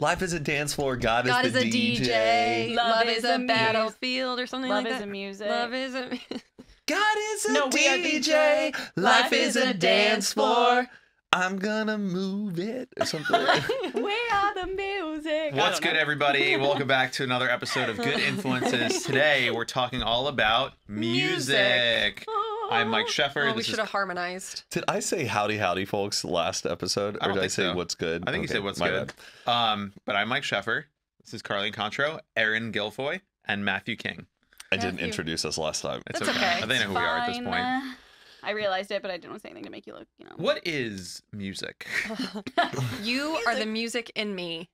Life is a dance floor. God, God is is the a DJ. DJ. Love Love, is is a a battlefield or something Love like is that. a music. Love is a. God is a No, DJ. DJ. Life is a dance floor. I'm gonna move it or something. Where are the music? What's good, everybody? Welcome back to another episode of Good Influences. Today, we're talking all about music. I'm Mike Sheffer. Oh, we this should is have harmonized. did I say howdy howdy, folks, last episode, or I did I say so. what's good? I think you said what's good. bad. Um, but I'm Mike Sheffer. This is Carly Contro, Erin Gilfoy, and Matthew King. I didn't introduce us last time. It's That's okay. okay. I think I know who we are at this point. Uh, I realized it, but I didn't want to say anything to make you look, you know. What is music? You are the music in me.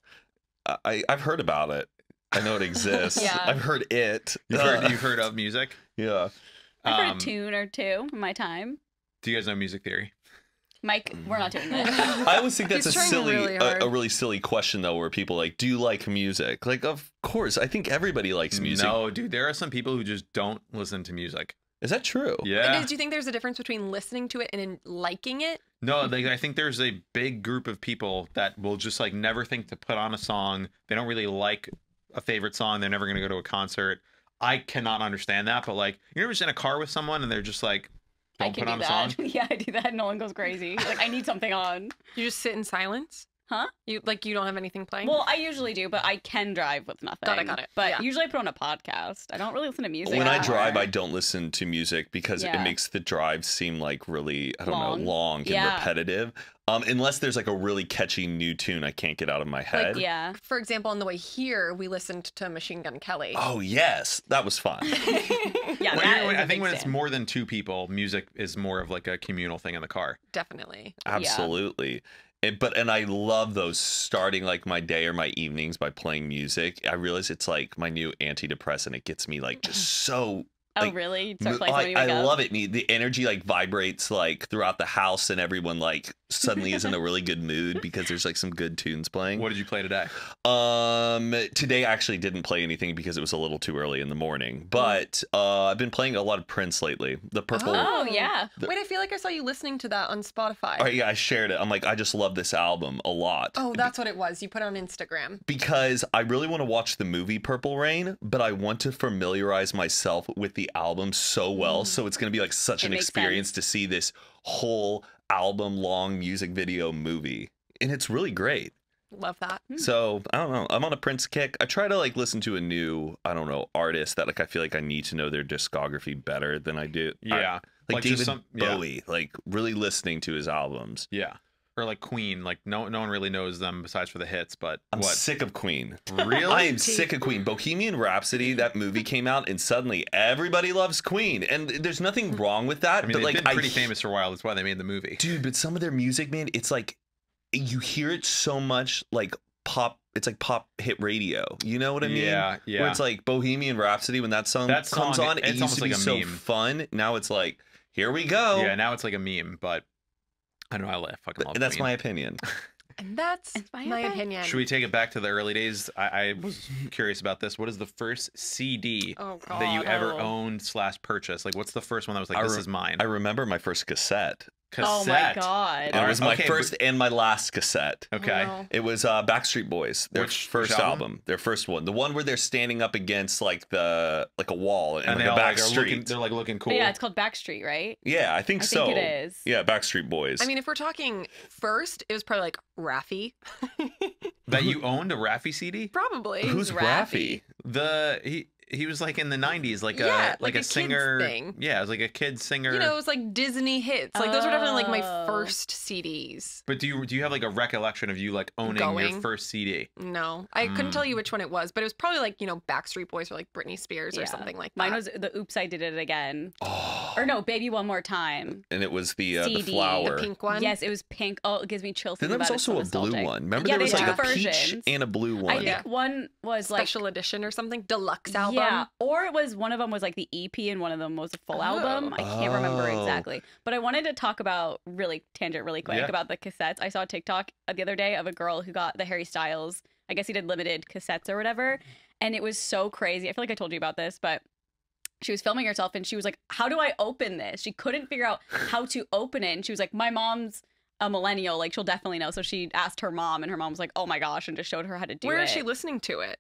I I've heard about it. I know it exists. Yeah. I've heard it. You've heard, you've heard of music? yeah. I've heard Um, a tune or two in my time. Do you guys know music theory? Mike, we're not doing this. I always think that's He's a silly, really a, a really silly question though, where people like, do you like music? Like, of course, I think everybody likes music. No, dude. There are some people who just don't listen to music. Is that true? Yeah. And do you think there's a difference between listening to it and liking it? No, like I think there's a big group of people that will just like never think to put on a song. They don't really like a favorite song. They're never gonna go to a concert. I cannot understand that, but like you're just in a car with someone and they're just like, I don't can put on do a that. song. yeah, I do that. No one goes crazy. Like, I need something on. You just sit in silence. Huh? You like you don't have anything playing. Well, I usually do, but I can drive with nothing. Got it, got it. But Yeah. usually I put on a podcast. I don't really listen to music. When I anymore. drive, I don't listen to music because it makes the drive seem like really, I don't Long. know, long and Yeah. repetitive. Um, unless there's like a really catchy new tune I can't get out of my head. Yeah. For example, on the way here, we listened to Machine Gun Kelly. Oh yes, that was fun. Yeah, When that you're- is a I think big when it's more than two people, music is more of like a communal thing in the car. Definitely. Absolutely. And, but and I love those starting like my day or my evenings by playing music. I realize it's like my new antidepressant. It gets me like just so Oh, like, really? You Start playing I, I love it. Me, the energy like vibrates like throughout the house, and everyone like suddenly is in a really good mood because there's like some good tunes playing. What did you play today? Um, today I actually didn't play anything because it was a little too early in the morning. But uh, I've been playing a lot of Prince lately. The purple. Oh, yeah. The- Wait, I feel like I saw you listening to that on Spotify. Oh, yeah, I shared it. I'm like, I just love this album a lot. Oh, that's what it was. You put it on Instagram. because I really want to watch the movie Purple Rain, but I want to familiarize myself with the album so well. So it's going to be like such It an makes experience to see this whole album long music video movie. And it's really great. Love that. Hmm. So I don't know. I'm on a Prince kick. I try to like listen to a new, I don't know, artist that like I feel like I need to know their discography better than I do. I- Yeah. like, Like David some- yeah. Bowie, like really listening to his albums. Yeah. Or like Queen. Like no no one really knows them besides for the hits, but I'm what? sick of Queen. Really? I am sick of Queen. Bohemian Rhapsody, that movie came out, and suddenly everybody loves Queen, and there's nothing mm. wrong with that. I mean, but they've like, been I pretty famous for a while. That's why they made the movie. dude. But some of their music, man, it's like you hear it so much, like pop. It's like pop hit radio. You know what I mean? Yeah, yeah. Where it's like Bohemian Rhapsody when that song That comes on, it it's used almost to be like a so meme. fun. Now it's like, here we go. Yeah, now it's like a meme, but I don't know. I li- fucking love And that's Queen. my opinion. And that's my my opinion. opinion. Should we take it back to the early days? I, I was curious about this. What is the first CD Oh, that you ever owned slash purchased? Like, what's the first one that was like, I this re- is mine? I remember my first cassette. Oh, my God. It was my Okay, but- first and my last cassette. Okay. Oh, no. It was uh, Backstreet Boys, their Which- first which album? album? their first one, the one where they're standing up against like the like a wall and, And like they a all back like, are looking, they're like looking cool. Yeah, it's called Backstreet, right? Yeah, I think so. I so. think it is. Yeah, Backstreet Boys. I mean, if we're talking first, it was probably like Raffi. that you owned a Raffi CD. Probably. who's Raffi? Raffi? The he he was like in the '90s, like Yeah, a like like, a a, singer. thing. Yeah, it was like a kid singer. You know, it was like Disney hits. Like those were definitely like my Oh. first CDs. but do you do you have like a recollection of you like owning Going. your first CD? No, I couldn't Mm. tell you which one it was, but it was probably like you know Backstreet Boys or like Britney Spears or something like that. Mine was the Oops, I Did It Again. Oh, Or no, Baby One More Time. and it was the uh, the CD, flower. the pink one. Yes, it was pink. Oh, it gives me chills. then there was also so a blue one. Remember Yeah, there was like did a peach and a blue one I think Yeah. one was like special edition or something, deluxe album. Yeah, or it was one of them was like the EP and one of them was a full oh. album. I can't remember Oh. exactly. But I wanted to talk about really tangent really quick Yeah. about the cassettes. I saw a TikTok uh, the other day of a girl who got the Harry Styles. I guess he did limited cassettes or whatever, and it was so crazy. I feel like I told you about this, but she was filming herself and she was like, "How do I open this?" She couldn't figure out how to open it, and she was like, "My mom's." a millennial, like she'll definitely know. So she asked her mom, and her mom was like, "Oh my gosh," and just showed her how to do Where Where is she listening to it?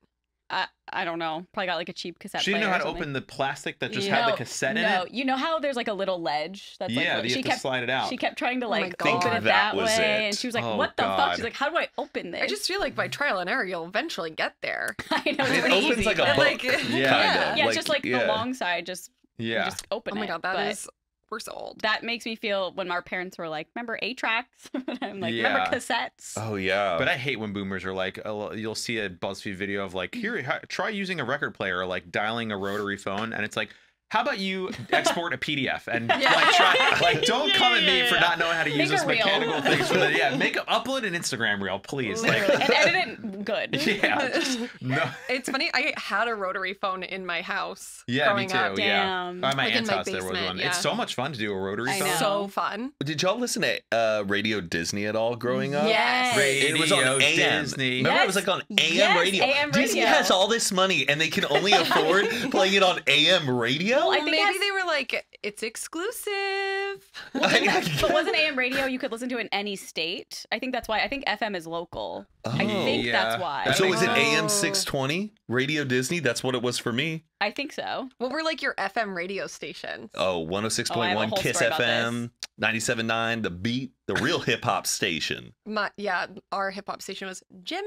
I, I don't know. Probably got like a cheap cassette. She didn't know how to open the plastic that just no, had the cassette in no. it. You know how there's like a little ledge that's Yeah, like you she have to kept slide it out. she kept trying to Oh like God. open it that that, was way, it. and she was like, Oh, "What the fuck?" She's like, "How do I open this?" I just feel like by trial and error, you'll eventually get there. I know It opens easy, like a book. Like, Yeah. Kinda. Yeah, like, it's just like the long side. Just Yeah. just open Oh my god, that but is we're so that makes me feel when our parents were like, "Remember eight tracks?" I'm like, Yeah. "Remember cassettes?" Oh yeah. But I hate when boomers are like, uh, you'll see a BuzzFeed video of like, here, try using a record player or like dialing a rotary phone, and it's like, how about you export a PDF and Yeah. like try, like don't Yeah, come at yeah, me for yeah. not knowing how to Make use this reel. mechanical things for the yeah, make a, upload an Instagram reel, please. Like, and edit it good. yeah, just, no, It's funny. I had a rotary phone in my house. yeah, me too. Up. Yeah, Damn. By my Like in aunt's my house, there was basement, one. yeah. It's so much fun to do a rotary I phone. know. So fun. Did y'all listen to uh, Radio Disney at all growing up? Yes. It was on Radio AM. Disney. Remember, it was like on AM Yes, radio. AM radio. Disney radio. has all this money, and they can only afford playing it on AM radio. Well, I think maybe that's- they were like, it's exclusive. but wasn't AM radio you could listen to in any state? I think that's why. I think FM is local. I Oh. think Yeah. that's why. So makes is it. AM Oh. 620 Radio Disney? That's what it was for me. I think so. What were like your FM radio station. Oh, oh, oh, I have a 106.1 whole Kiss story about FM, 97.9 The Beat, the real hip hop station. My, yeah, our hip hop station was Jimin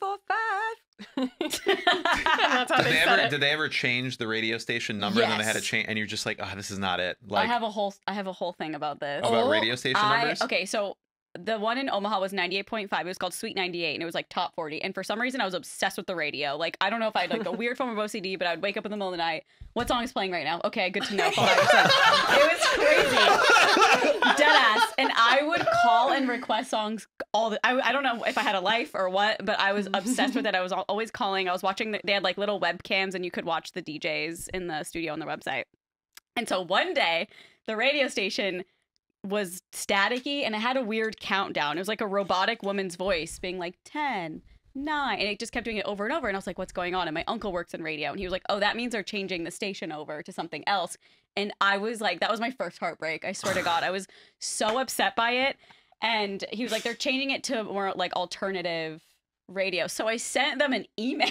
94.5. That's how Did they they ever it. did they ever change the radio station number and then they had to change and you're just like, oh, this is not it. I Like have a whole I have a whole thing about this. about Oh, radio station I numbers. okay, so the one in Omaha was 98.5. It was called Sweet 98 and it was like top 40. And for some reason I was obsessed with the radio. Like I don't know if I had like a weird form of OCD, but I would wake up in the middle of the night. What song is playing right now? Okay, good to know. It was crazy. Dead ass. And I would call and request songs all the I, I don't know if I had a life or what, but I was obsessed with it. I was always calling. I was watching the, they had like little webcams and you could watch the DJs in the studio on their website. And so one day, the radio station was staticky and it had a weird countdown. It was like a robotic woman's voice being like 10, 9, and it just kept doing it over and over. And I was like, what's going on? And my uncle works in radio and he was like, oh, that means they're changing the station over to something else. And I was like, that was my first heartbreak. I swear to God. I was so upset by it. And he was like, they're changing it to more like alternative radio. So I sent them an email.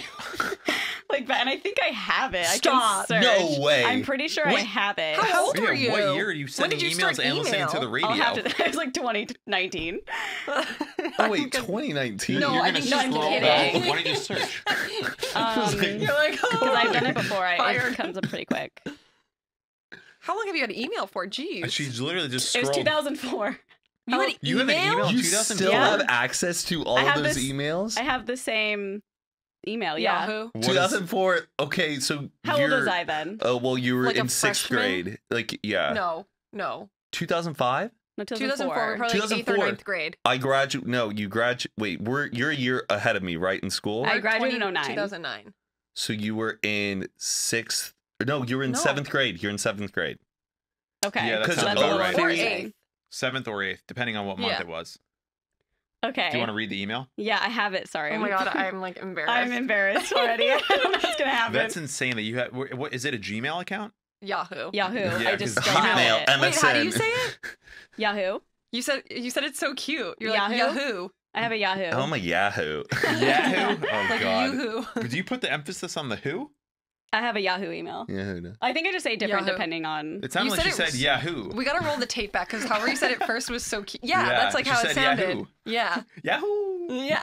like that. And I think I have it. Stop. I can No search. way. I'm pretty sure I have it. How old Yeah, were you? What year are you sending you emails start and listening to the radio? I'll have to. It was like 2019. Oh, wait, 2019? No, You're I gonna think No, I'm scroll kidding. back. Why don't you search? Um, You're like, oh, because I've done it before. I, it comes up pretty quick. How long have you had an email for? Jeez. She's literally just It was 2004. you had You have an email? email? You 2000? still Yeah. have access to all of those this- emails? I have the same email. Yeah. Yahoo. What is- 2004. Okay, so How old you're, was I then? Oh, well, you were Like a in sixth freshman? grade. Like, yeah. No, no. 2005? No, 2004. 2004. We're probably like eighth or 2004. ninth grade. I graduate. No, you graduate. Wait, we're you're a year ahead of me, right, in school? I We're graduated in 20 09. 2009. so you were in sixth. No, you were in No. seventh grade. You're in seventh grade. Okay. Yeah, that so sounds that's about little right. Or confusing. eighth. Seventh or eighth, depending on what month Yeah. it was. Okay. Do you want to read the email? Yeah, I have it. Sorry. Oh my god, I'm like embarrassed. I'm embarrassed already. I don't know what's gonna happen. That's insane that you have. wh- What is it? A Gmail account? Yahoo. Yahoo. Yeah, I just don't Hotmail, have it. Wait, how do you say it? Yahoo. You said you said it's so cute. You're Yahoo? like Yahoo. I have a Yahoo. Oh my Yahoo. Yahoo. Oh Like God. Yahoo. Do you put the emphasis on the who? I have a Yahoo email. Yahoo. no. I think I just say different Yahoo. depending on. It sounded You like said you it said was- Yahoo. We gotta roll the tape back because however you said it first was so cute. Yeah, Yeah, that's like she how it said sounded. Yahoo. Yeah. Yahoo. Yeah.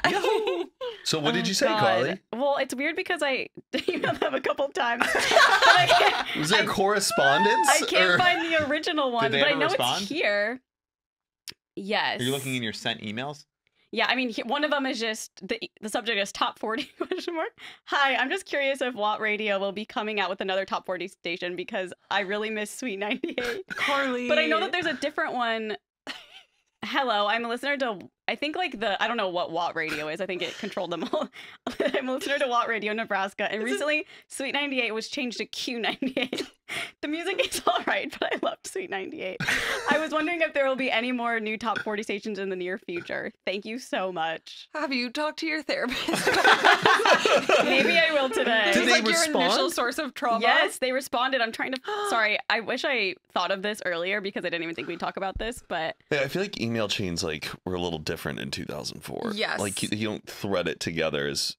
So what did Oh, you say, oh, God. Carly? Well, it's weird because I emailed them a couple times. but I can't, Was there I- correspondence? I can't or- find the original one, they but I ever know respond? it's here. Yes. Are you looking in your sent emails? Yeah, I mean, he- one of them is just the the subject is top forty question mark. Hi, I'm just curious if Watt Radio will be coming out with another top forty station because I really miss Sweet ninety eight. Carly. But I know that there's a different one. Hello, I'm a listener to I think like the I don't know what Watt Radio is. I think it controlled them all. I'm a listener to Watt Radio Nebraska, and Is it- recently Sweet 98 was changed to Q 98. the music is all right, but I loved Sweet 98. I was wondering if there will be any more new top 40 stations in the near future. Thank you so much. Have you talked to your therapist? Maybe I will today. Is Did this they like your initial respond? source of trauma? Yes, they responded. I'm trying to. Sorry, I wish I thought of this earlier because I didn't even think we'd talk about this. But Yeah, I feel like email chains like were a little different in 2004. Yes. like you, you don't thread it together as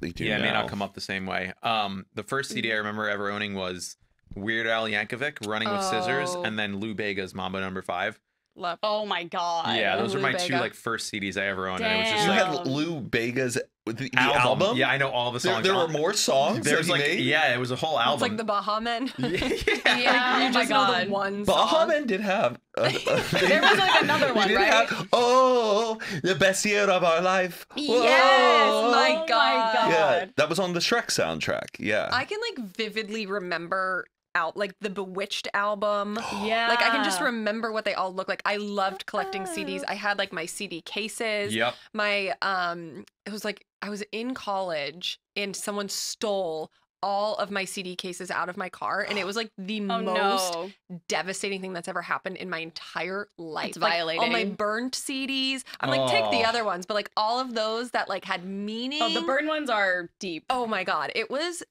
they do yeah, it may not come up the same way. Um, the first CD I remember ever owning was Weird Al Yankovic, Running with Scissors, Oh. and then Lou Bega's Mambo Number Five. Love. oh my god, yeah, those Lou are my two like first CDs I ever owned. And it was just You Damn. like had Lou Bega's with the, the album. album. Yeah, I know all the songs. there were more songs. There's that he like made? yeah, it was a whole It's album. like the Baha Men. yeah. Yeah, you oh my just know God. the one Baha. Men did have. Uh, There was, like, another they one, did right? Have, oh, the best year of our life. Yes, Whoa. my Oh God. Yeah, that was on the Shrek soundtrack. Yeah. I can like vividly remember out like the Bewitched album. yeah. Like I can just remember what they all look like. I loved collecting CDs. Oh. I had like my CD cases. Yep. My um it was like I was in college and someone stole all of my CD cases out of my car and it was like the Oh most no. devastating thing that's ever happened in my entire life. It's Like, all my burnt CDs. I'm like take the Oh. other ones, but like all of those that like had meaning. Oh, the burn ones are deep. Oh my god, it was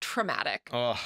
traumatic. Oh,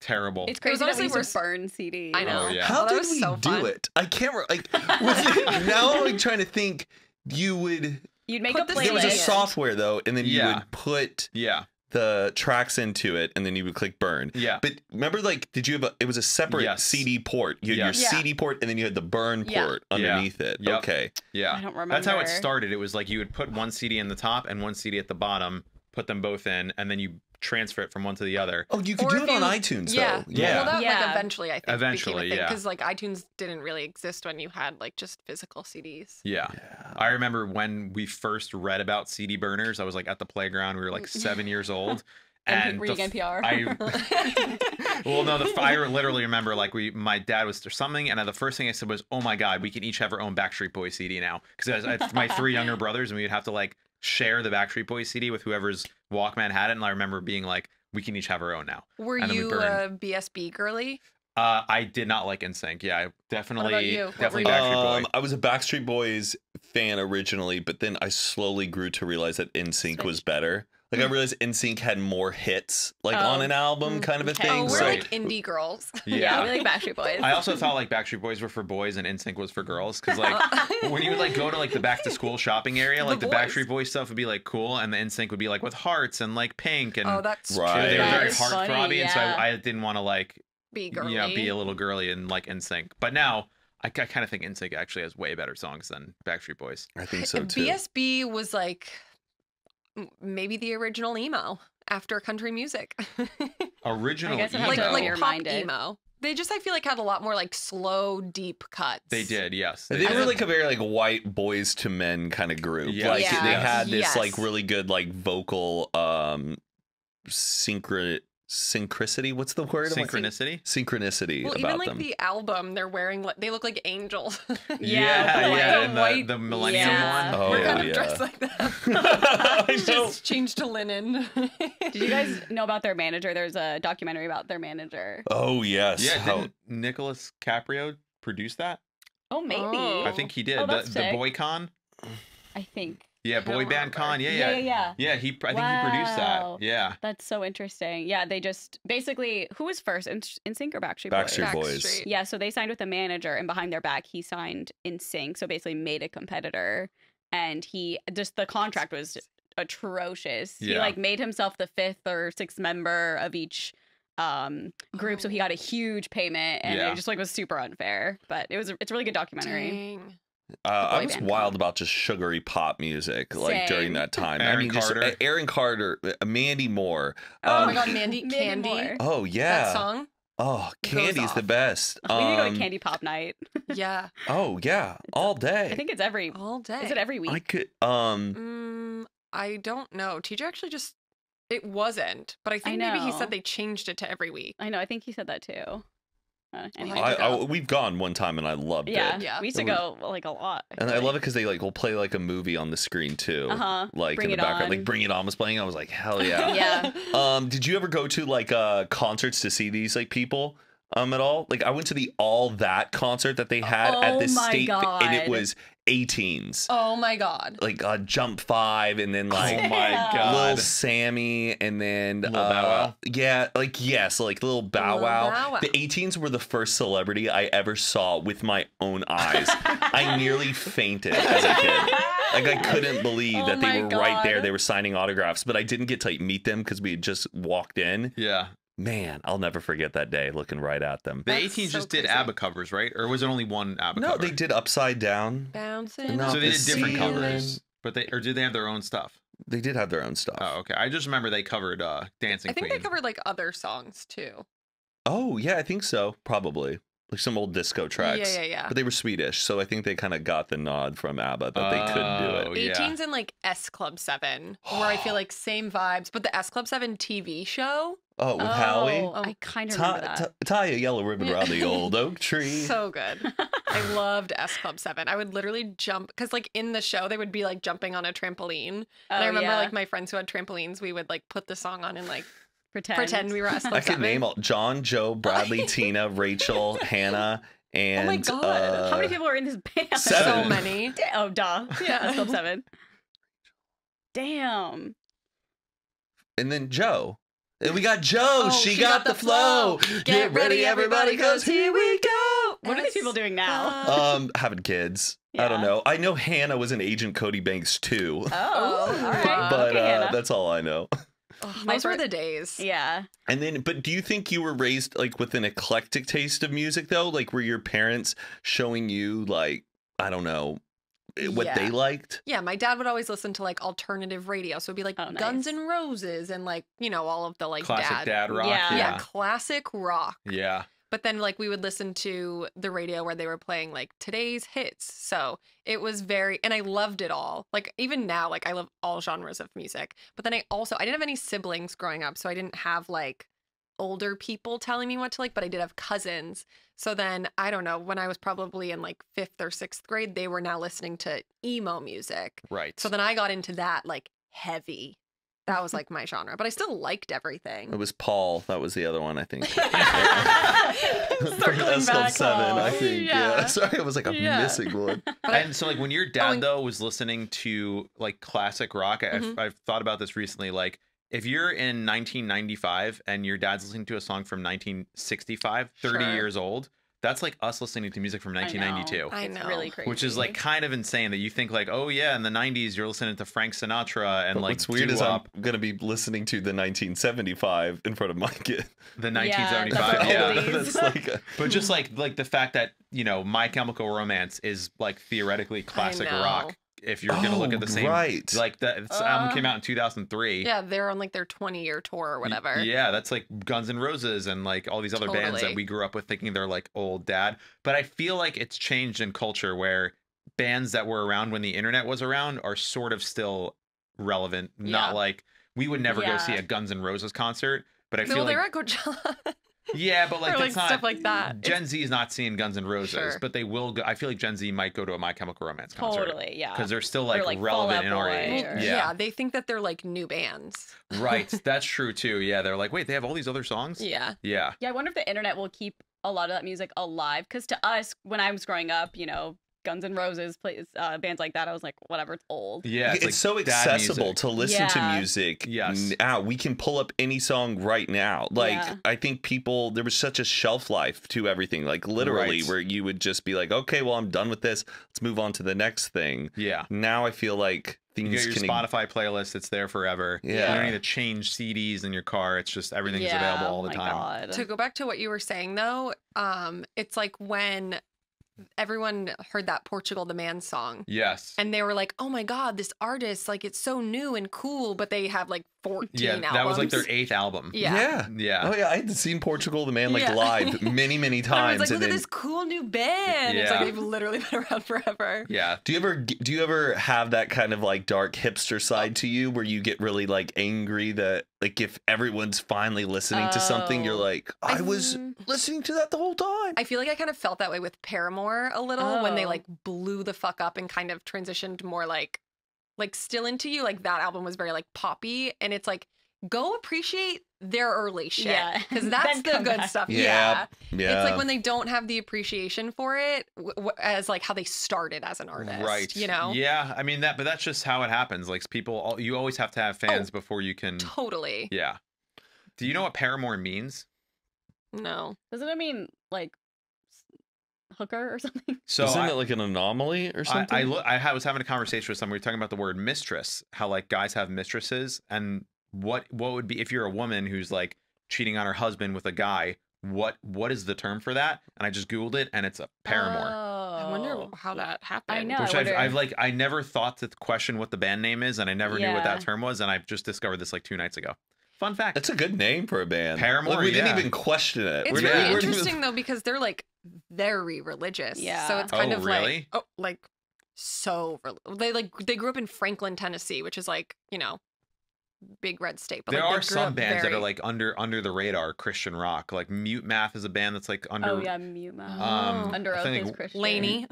terrible. It's It was crazy that honestly we used to worse- burn CDs. I know. Oh, yeah. How that did we so do fun. it? I can't. re- Like, was it, now I'm like, trying to think. You would. You'd make Put a the playlist. There was a software though, and then you Yeah. would put yeah. the tracks into it, and then you would click burn. Yeah. But remember, like, did you have a? It was a separate Yes. CD port. You had Yes. your Yeah. CD port, and then you had the burn Yeah. port Yeah. underneath it. Yep. Okay. Yeah. I don't remember. That's how it started. It was like you would put one CD in the top and one CD at the bottom, put them both in, and then you transfer it from one to the other. Oh, you could Or do if it on you- iTunes yeah. though. Yeah. Well, that like Yeah. eventually I think Eventually, thing yeah. because like iTunes didn't really exist when you had like just physical CDs. Yeah. Yeah. I remember when we first read about CD burners, I was like at the playground. We were like mm. seven years old. And And reading the NPR. f- I, well, no, the I literally remember like we, my dad was or something, and the first thing I said was, "Oh my god, we can each have our own Backstreet Boys CD now." Because I had my three younger brothers, and we would have to like share the Backstreet Boys CD with whoever's Walkman had it. And I remember being like, "We can each have our own now." Were And then we you a BSB girly? Uh, I did not like NSYNC. Yeah, I definitely, you? What were definitely you? Backstreet Boy. Um, I was a Backstreet Boys fan originally, but then I slowly grew to realize that NSYNC was better. Like I realized NSYNC had more hits, like Oh. on an album, Mm, kind of a okay. thing. Oh, we're so like indie girls. yeah, we like Backstreet Boys. I also thought like Backstreet Boys were for boys and NSYNC was for girls because like when you would like go to like the back to school shopping area, like the, boys. Backstreet Boys stuff would be like cool, and the NSYNC would be like with hearts and like pink and oh, that's Right. they were very is funny, heartthrobby, and so. I, I didn't want to like be girly. you know be a little girly and like NSYNC. But now I, kind of think NSYNC actually has way better songs than Backstreet Boys. I think so too. BSB was like m- maybe the original emo after country music. Original guess it emo. like like pop reminded. emo. They just I feel like had a lot more like slow, deep cuts. they did, yes. They did. were like a very like white boys to men kind of group. Yeah. Like Yeah. they had this Yes. like really good like vocal um synchro synchronicity. What's the word? I'm synchronicity. Synchronicity Well, about even like them. the album, they're wearing like they look like angels. Yeah, yeah, the yeah, white- and the, white- the Millennium yeah. one. Oh, We're kind yeah. of dressed like that. I. Just changed to linen. Did you guys know about their manager? There's a documentary about their manager. Oh yes. Yeah, How- didn't Nicholas Caprio produce that? Oh, maybe. Oh. I think he did. Oh, the that's the sick. Boy Con. I think. Yeah, Boy Band. Con. Yeah, Yeah, yeah. yeah, yeah. Yeah, he. I think he produced that. Yeah. That's so interesting. Yeah, they just basically who was first in, in Sync or Backstreet Boys? Backstreet Boys. Backstreet. Yeah, so they signed with a manager, and behind their back, he signed in Sync. So basically, made a competitor, and he just the contract was atrocious. He like made himself the fifth or sixth member of each um group, so he Oh. got a huge payment, and Yeah. it just like was super unfair. But it was it's a really good documentary. Dang. Uh, I was wild about just sugary pop music, like during that time. I Aaron mean, just Carter. uh, Aaron Carter, uh, Mandy Moore. Oh Um, my god, Mandy, Mandy Candy. Moore. Oh yeah. That song? Oh, Candy's the off. best. we need to go Um, to Candy Pop Night. Yeah. Oh yeah, all day. I think it's every. All day. Is it every week? I could. Um, Mm, I don't know. TJ actually just it wasn't, but I think maybe he said they changed it to every week. I know. I think he said that too. Uh, anyway. I- I, I, we've gone one time and I loved yeah. it. Yeah. we used to go like a lot. And I love it because they like will play like a movie on the screen too. Uh-huh. Like Bring in the It background. On. Like Bring It On was playing. I was like, hell yeah. Yeah. Um, did you ever go to like uh concerts to see these like people um at all? Like I went to the All That concert that they had Oh at the my state and it was A*Teens. Oh my god. Like uh, Jump 5 and then like oh my god. Little Sammy and then Lil uh, Bow Wow? yeah, like yes, like little Bow Lil Wow. Bow Wow. The A*Teens were the first celebrity I ever saw with my own eyes. I nearly fainted as a kid. Like I couldn't believe Oh that they my were right there. They were signing autographs, but I didn't get to like, meet them because we had just walked in. yeah. Man, I'll never forget that day looking right at them. The That's A*Teens so just did crazy. ABBA covers, right? Or was it only one ABBA No, cover? they did Upside Down. Bouncing. No, So they did different ceiling. covers, but they or did they have their own stuff? They did have their own stuff. Oh, okay. I just remember they covered uh, "Dancing I think Queen." they covered like other songs too. Oh, yeah, I think so. Probably like some old disco tracks. Yeah, yeah, yeah. But they were Swedish, so I think they kind of got the nod from ABBA that they could do Oh, it. yeah. A*Teens' in like S Club 7, where I feel like same vibes, but the S Club 7 TV show, Oh, with Howie. Oh, I um, kind of Tie, remember that. t- tie a yellow ribbon around the old oak tree. so good. I loved S Club 7. I would literally jump, because like in the show, they would be like jumping on a trampoline. and I Oh, remember yeah. like my friends who had trampolines, we would like put the song on and like pretend. pretend we were S Club I could name all John, Joe, Bradley, Tina, Rachel, Hannah, and Oh my God. uh, How many people are in this band? Seven. So many. Da- Oh, duh. Yeah. That's Club Seven. Damn. and then Joe. And we got Joe. Oh, she, got, the flow. Get, ready, everybody, cause here we go. What are these people doing now? Um, having kids. I don't know. I know Hannah was an Agent Cody Banks too, Oh, Ooh. all right. but okay, uh, that's all I know. Oh, those were the days. yeah. And then, but do you think you were raised like with an eclectic taste of music though? Like, were your parents showing you like I don't know eh, what they liked? Yeah, my dad would always listen to like alternative radio. So it'd be like Oh, Guns and Roses and like, you know, all of the like classic dad. dad, rock. Yeah. Yeah. Yeah. classic rock. Yeah. But then like we would listen to the radio where they were playing like today's hits. So it was very and I loved it all. Like even now, like I love all genres of music. But then I also I didn't have any siblings growing up, so I didn't have like older people telling me what to like, but I did have cousins. So then I don't know, when I was probably in like fifth or sixth grade, they were now listening to emo music. Right. So then I got into that like heavy. That was like my genre, but I still liked everything. It was Paul. That was the other one, I think. Circling back Seven, I think. Yeah. Yeah. Sorry, I was like, I'm Yeah. missing one. And so like when your dad and- though was listening to like classic rock I, Mhm. I've, I've thought about this recently like if you're in 1995 and your dad's listening to a song from 1965 30 Sure. years old that's like us listening to music from 1992. I know. 1992 I It's know. really crazy. which is like kind of insane that you think like oh yeah in the 90s you're listening to frank sinatra and But like what's weird is I'm gonna be listening to the 1975 in front of my kid. the Yeah, 1975 the yeah. That's like a, but just like like the fact that you know my chemical romance is like theoretically classic rock if you're gonna look Oh, at the same right. like that this album Uh. came out in 2003 Yeah, they're on like their 20 year tour or whatever. Yeah, that's like Guns N' Roses and like all these other bands that we grew up with thinking they're like old dad. But I feel like it's changed in culture where bands that were around when the internet was around are sort of still relevant. Not Yeah. like we would never go see a Guns N' Roses concert, but I well, feel they're like at Coachella. yeah, but like or, that's like, not stuff like that. Gen Z is not seeing Guns N' Roses, Sure. but they will go. I feel like Gen Z might go to a My Chemical Romance concert totally, yeah. because they're still like, Or, like, relevant in our age. or- Yeah. yeah, they think that they're like new bands. right. That's true too. Yeah, they're like, wait, they have all these other songs. Yeah. Yeah. Yeah, I wonder if the internet will keep a lot of that music alive. Because to us, when I was growing up, you know, Guns N' Roses plays uh, bands like that. I was like, whatever, it's old. Yeah, it's, like so accessible music. to listen to music Yes. now. We can pull up any song right now. Like Yeah. I think people there was such a shelf life to everything. Like literally Right. where you would just be like, okay, well I'm done with this. Let's move on to the next thing. Yeah. Now I feel like You things get your can Spotify playlist, it's there forever. Yeah. You don't need to change CDs in your car. It's just everything's yeah, available all oh the my time. God. To go back to what you were saying though, um, it's like when everyone heard that Portugal the Man song. Yes. And they were like, "Oh my god, this artist, like it's so new and cool," but they have like 14 yeah, albums. that was like their eighth album. Yeah. yeah. Yeah. Oh yeah, I had seen Portugal the Man like Yeah. live many, many And I times. was like, and "Look at this cool new band." Yeah. It's like they've literally been around forever. Yeah. Do you ever do you ever have that kind of like dark hipster side to you where you get really like angry that like if everyone's finally listening to something you're Oh. like I was Mm. listening to that the whole time. I feel like I kind of felt that way with Paramore a little when they Oh. like blew the fuck up and kind of transitioned more like like still into you. Like that album was very like poppy and it's like go appreciate their early shit. Yeah. Because that's the good back. stuff. Yeah. Yeah. yeah. It's like when they don't have the appreciation for it w- w- as like how they started as an artist. Right. You know? Yeah. I mean that, but that's just how it happens. Like people, al- you always have to have oh, fans before you can. Totally. Yeah. Do you know what Paramore means? No. Doesn't it mean like s- hooker or something? So Isn't I, it like an anomaly or something? I, look, I was having a conversation with someone. We were talking about the word mistress, how like guys have mistresses, and what what would be if you're a woman who's like cheating on her husband with a guy. What what is the term for that? And I just googled it, and it's a Paramore. Oh. I wonder Oh. how that happened. know. Which I've, I've like I never thought to question what the band name is, and I never knew what that term was, and I've just discovered this like two nights ago. Fun fact. That's a good name for a band. Paramore, Like, we yeah. didn't even question it. It's We're really not- we're interesting though because they're like very religious. Yeah. So it's kind Oh, of really? like oh like so rel- they like they grew up in Franklin, Tennessee, which is like, you know, big red state. But there like, are some up bands that are like under under the radar Christian rock. Like Mute Math is a band that's like under oh yeah, mute mouth. Um, Under I oath think is Christian. Laney.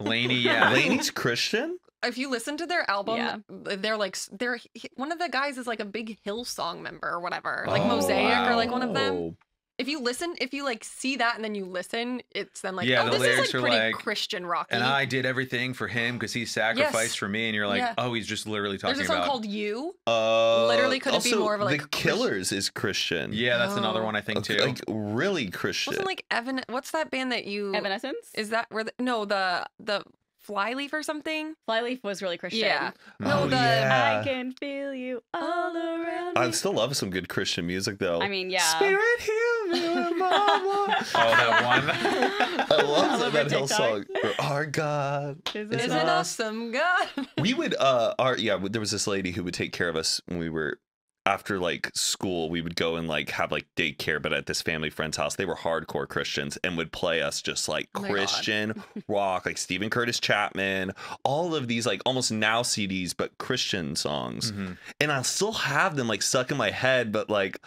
Laney. Yeah, Laney's Christian? if you listen to their album, Yeah. they're like they're one of the guys is like a big Hillsong member or whatever, like Oh, Mosaic or like one of them. Wow. If you listen, if you like see that and then you listen, it's then like Yeah, oh, the this is lyrics like are pretty like, Christian rock. And I did everything for him because he sacrificed Yes. for me. And you're like, Yeah. oh, he's just literally talking There's a song called "You." Uh, Literally, could it be more of, like, the Christ- Killers is Christian? yeah, that's another Oh. one I think too. like really Christian. Wasn't like Evan. What's that band that you? Evanescence. Is that where? The, no, the the Flyleaf or something. Flyleaf was really Christian. Yeah. Oh, No, the- yeah. I can feel you all around me. I still love some good Christian music though. I mean, yeah. Spirit heal me, mama. oh, that one. I love love that her Hill song. TikTok. Our God. Is Is it it awesome? awesome, God? We would uh our yeah, there was this lady who would take care of us when we were after like school, we would go and like have like daycare, but at this family friend's house, they were hardcore Christians and would play us just like Oh. Christian rock, like Steven Curtis Chapman, all of these like almost now CDs, but Christian songs. Mhm. And I still have them like stuck in my head, but like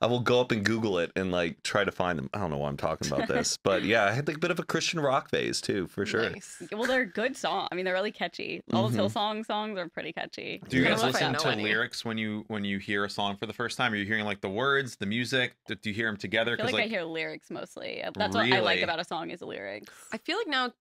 I will go up and Google it and like try to find them. I don't know why I'm talking about this, but yeah, I had like a bit of a Christian rock phase too, for sure. Nice. Well, they're good songs. I mean, they're really catchy. All those Mhm. Hillsong songs are pretty catchy. Do you I guys don't know I listen know to any. lyrics when you when you hear a song for the first time? Are you hearing like the words, the music? Do do you hear them together? I feel like, like, I hear lyrics mostly. That's what I like about a song is the lyrics. I feel like now,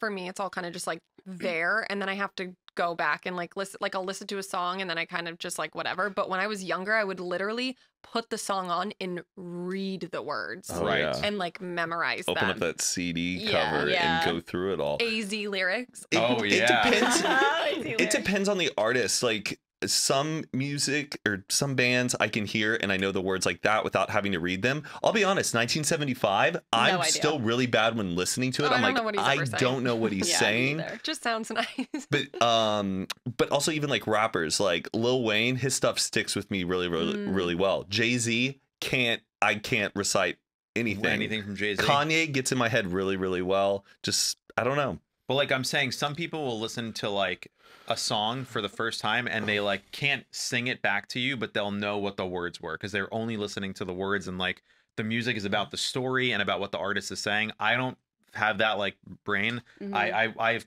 for me, it's all kind of just like there, and then I have to go back and like listen. Like I'll listen to a song, and then I kind of just like whatever. But when I was younger, I would literally put the song on and read the words Oh, Right. yeah. and like memorize Open them. up that CD Yeah. cover Yeah. and go through it all. Az lyrics. It, Oh, it depends. It depends on the artist. Like some music or some bands I can hear and I know the words like that without having to read them. I'll be honest, 1975, I'm idea. still really bad when listening to it. Oh, I I'm don't like know what he's I saying. don't know what he's Yeah, saying. either. Just sounds nice. But um but also even like rappers like Lil Wayne, his stuff sticks with me really really Mm. really well. Jay-Z can't I can't recite anything. anything from Jay Z. Kanye gets in my head really really well. Just I don't know. But like I'm saying, some people will listen to like a song for the first time and they like can't sing it back to you, but they'll know what the words were because they're only listening to the words and like the music is about the story and about what the artist is saying. I don't have that like brain. Mhm. I I I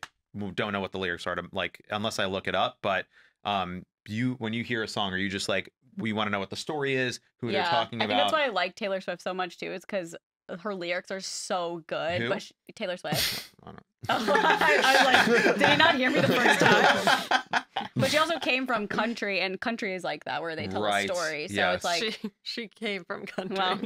don't know what the lyrics are to like unless I look it up. But um, you when you hear a song, are you just like we want to know what the story is, who they're talking I think that's why I like Taylor Swift so much too. Is because her lyrics are so good. Who? But she, Taylor Swift. I don't Oh, I, I was like, did you not hear me the first time? but she also came from country, and country is like that, where they tell Right, a story. So yes. it's like, she she came from country. well,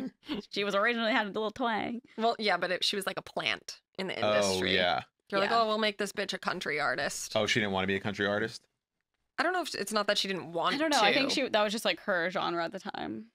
she was originally had a little twang. Well, yeah, but it, she was like a plant in the industry. Oh industry. yeah. They're like, oh, we'll make this bitch a country artist. Oh, she didn't want to be a country artist. I don't know if it's not that she didn't want I don't know. to. I think she that was just like her genre at the time.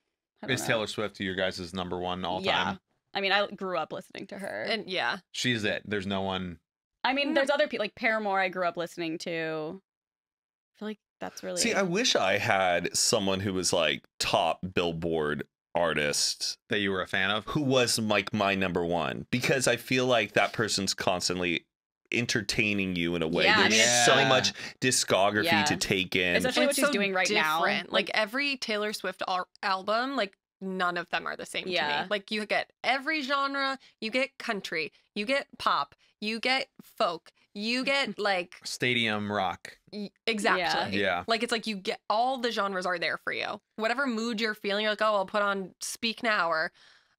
I Is know. Taylor Swift your guys' number one all Yeah. time? I mean, I grew up listening to her. And yeah, She's it. There's no one. I mean, there's other people like Paramore. I grew up listening to. I feel like that's really. See, I wish I had someone who was like top Billboard artist that you were a fan of. who was like my number one because I feel like that person's constantly entertaining you in a way. Yeah, I There's mean, so like- much discography Yeah. to take in. Especially And what it's she's so doing right now. Like every Taylor Swift al- album, like none of them are the same to Yeah. me. Like you get every genre, you get country, you get pop, you get folk, you get like Stadium rock. y- exactly. Yeah. Like it's like you get all the genres are there for you. Whatever mood you're feeling, you're like, oh, I'll put on Speak Now or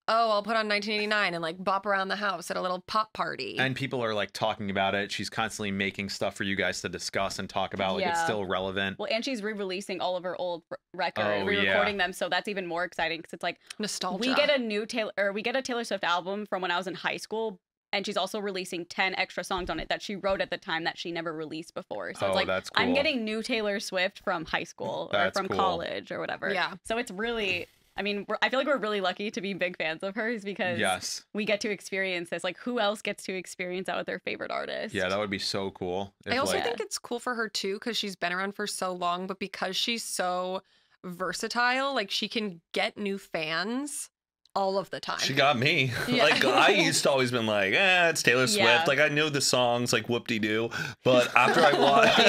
oh, I'll put on 1989 and like bop around the house at a little pop party. And people are like talking about it. She's constantly making stuff for you guys to discuss and talk about. Like it's still relevant. Well, and she's re-releasing all of her old records, Oh, re-recording them, so that's even more exciting because it's like Nostalgia. we get a new Taylor or we get a Taylor Swift album from when I was in high school, and she's also releasing ten extra songs on it that she wrote at the time that she never released before. So Oh, it's like that's I'm getting new Taylor Swift from high school or That's from cool. college or whatever. Yeah. So it's really. I mean, we're, I feel like we're really lucky to be big fans of hers because Yes. we get to experience this. Like, who else gets to experience that with their favorite artist? Yeah, that would be so cool. I also like, think it's cool for her too because she's been around for so long, but because she's so versatile, like she can get new fans all of the time. She got me. Yeah. Like I used to always been like, eh, it's Taylor Swift. Yeah. Like I know the songs like whoop de doo. But after I watched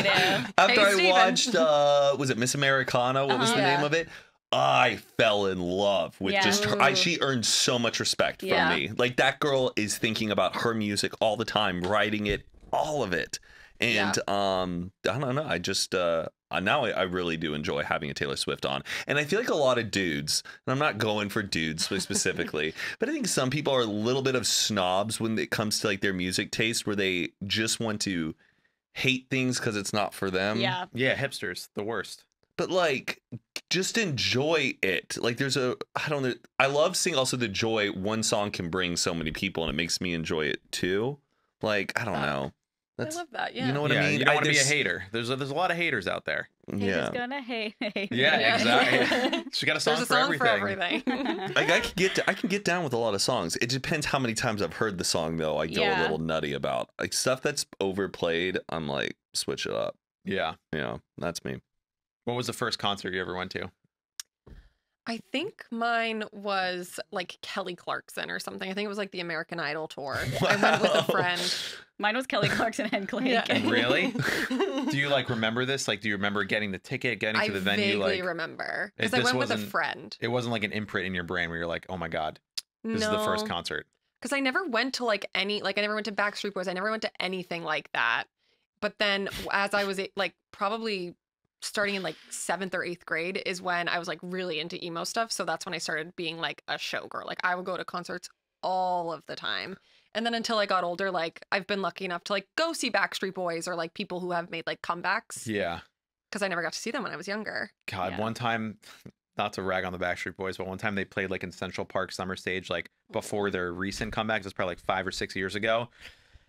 after Hey, I Steven. watched uh was it Miss Americana? What was Uh-huh. the name of it? I fell in love with Yeah. just her. I, she earned so much respect from Yeah. me. Like that girl is thinking about her music all the time, writing it, all of it. And um, I don't know. I just uh, uh, now I, I really do enjoy having a Taylor Swift on, and I feel like a lot of dudes. And I'm not going for dudes specifically, but I think some people are a little bit of snobs when it comes to like their music taste, where they just want to hate things because it's not for them. yeah. yeah, hipsters, the worst. But like just enjoy it like there's a i don't know i love seeing also the joy one song can bring so many people and it makes me enjoy it too like i don't Uh, know I love that. Yeah. you know what yeah, i mean you don't I- want to be a hater. There's a, there's a lot of haters out there. Haters yeah gonna hate. hate. Yeah, Yeah. exactly. She got a song, There's a for, song everything. for everything. like i can get i can get down with a lot of songs it depends how many times i've heard the song though i go a little nutty about like stuff that's overplayed i'm like switch it up Yeah. you know that's me What was the first concert you ever went to? I think mine was like Kelly Clarkson or something. I think it was like the American Idol tour. I went with a friend. Mine was Kelly Clarkson and Clay. Yeah. Really? Do you like remember this? Like, do you remember getting the ticket, getting I to the venue? vaguely Like, remember because I went with a friend. it wasn't like an imprint in your brain where you're like, oh my god, this is the first concert. because I never went to like any like I never went to Backstreet Boys. I never went to anything like that. But then as I was like probably starting in like seventh or eighth grade is when I was like really into emo stuff. So that's when I started being like a showgirl. Like I would go to concerts all of the time. And then until I got older, like I've been lucky enough to like go see Backstreet Boys or like people who have made like comebacks Yeah. because I never got to see them when I was younger. God, Yeah. one time, not to rag on the Backstreet Boys, but one time they played like in Central Park Summer Stage, like before their recent comebacks. It was probably like five or six years ago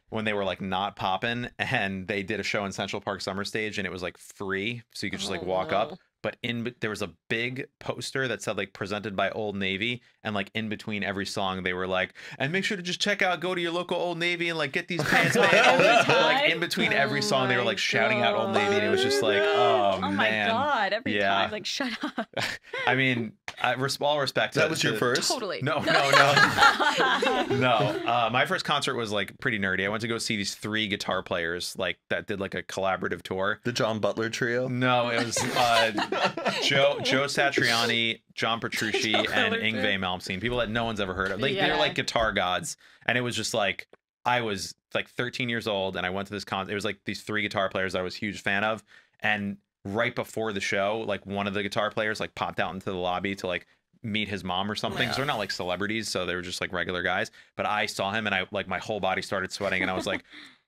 when they were like not popping. And they did a show in Central Park Summer Stage and it was like free. So you could just like Oh, walk up. But in there was a big poster that said like presented by Old Navy, and like in between every song they were like, and make sure to just check out, go to your local Old Navy and like get these pants made. Every Like in between oh every Oh song they were like shouting out Old Navy, and it was just oh, like, God. oh, Oh my god! Every Yeah. time, like shut up. I mean, I, res- all respect. that to- was your to- first Totally. No, no, no, no. Uh, my first concert was like pretty nerdy. I went to go see these three guitar players like that did like a collaborative tour. the john butler trio No, it was uh, Joe Joe Satriani, John Petrucci, Joe and Yngwie Malmsteen. People that no one's ever heard of. Like they're like guitar gods, and it was just like I was like 13 years old, and I went to this concert. It was like these three guitar players that I was a huge fan of, and right before the show, like one of the guitar players like popped out into the lobby to like meet his mom or something. So they're not like celebrities, so they were just like regular guys. But I saw him, and I like my whole body started sweating, and I was like.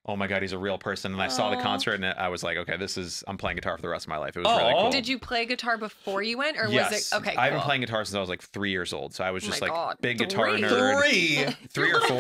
Oh my god, he's a real person! And I saw the concert, and I was like, "Okay, this is I'm playing guitar for the rest of my life." It was really Aw. cool. Did you play guitar before you went, or was yes. it okay? I've been playing guitar since I was like three years old, so I was Oh just my like God, big guitar three. nerd. three Three or four?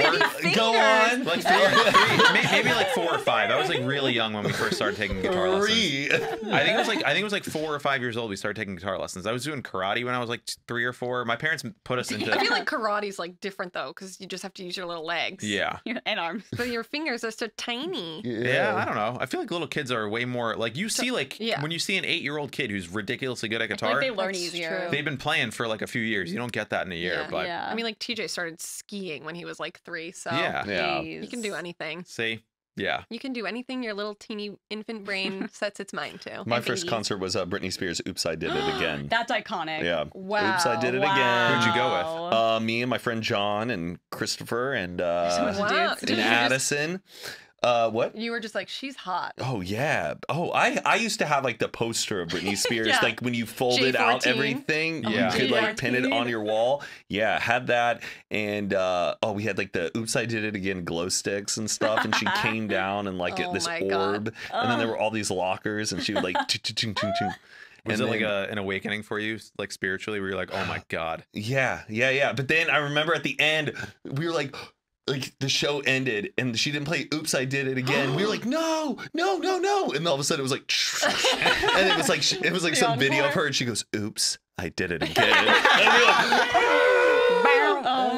go on Like three, or, three maybe like four or five. I was like really young when we first started taking guitar lessons. three I think it was like I think it was like four or five years old. We started taking guitar lessons. I was doing karate when I was like three or four. My parents put us into I feel like karate's like different though, because you just have to use your little legs. yeah. and arms. But your fingers are so tiny. Yeah, I don't know. I feel like little kids are way more like you see like yeah. when you see an eight year old kid who's ridiculously good at guitar. like they learn easier. True. They've been playing for like a few years. You don't get that in a year, Yeah. but yeah. I mean, like TJ started skiing when he was like three, so yeah. Yeah. you can do anything. See, yeah. You can do anything your little teeny infant brain sets its mind to. My And first babies. concert was uh, Britney Spears' "Oops, I Did It Again." That's iconic. yeah. Wow. Oops, I did it Wow. again. Who'd you go with? Uh, me and my friend John and Christopher and uh, Wow. and you just- Addison. Uh, what? You were just like, she's hot. Oh yeah. Oh, I I used to have like the poster of Britney Spears, Yeah. like when you folded out G14. everything, Yeah. you could like pin it on your wall. Yeah, had that, and uh, oh, we had like the "Oops, I Did It Again" glow sticks and stuff, and she came down and like Oh this my God. orb, and then there were all these lockers, and she would like. ching, ching, ching, ching, ching. Was And it like a, an awakening for you, like spiritually, where you're like, oh my god? Yeah, yeah, yeah. But then I remember at the end, we were like, like the show ended and she didn't play Oops, I Did It Again. we were like, no, no, no, no. And all of a sudden it was like, and it was like, it was like The some video of her and she goes, Oops, I did it again.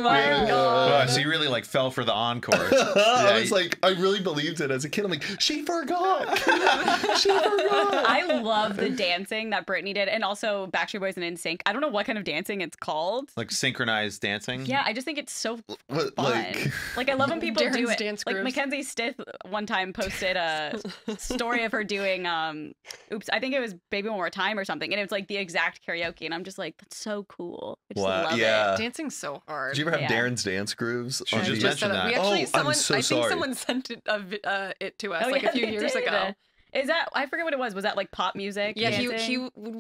my Yeah. god. Oh, so you really like fell for the encore. I Yeah, was like, I really believed it as a kid. I'm like, she forgot. she forgot. I love the dancing that Britney did, and also Backstreet Boys and NSYNC. I don't know what kind of dancing it's called. like synchronized dancing. Yeah, I just think it's so fun. like, Like, I love when people do it. dance like grooves. Mackenzie Stith one time posted a story of her doing um oops, I think it was Baby One More Time or something. And it was like the exact karaoke. And I'm just like, that's so cool. I just Wow, love yeah. it. Dancing's so hard. did you ever have Yeah. Darrin's dance grooves? She on I just YouTube? just mentioned it. We that. actually, Oh, I'm someone, so I think sorry. someone sent it, uh, uh, it to us Oh, like yeah, a few they years did. ago. Is that I forget what it was. Was that like pop music? Yeah, he, he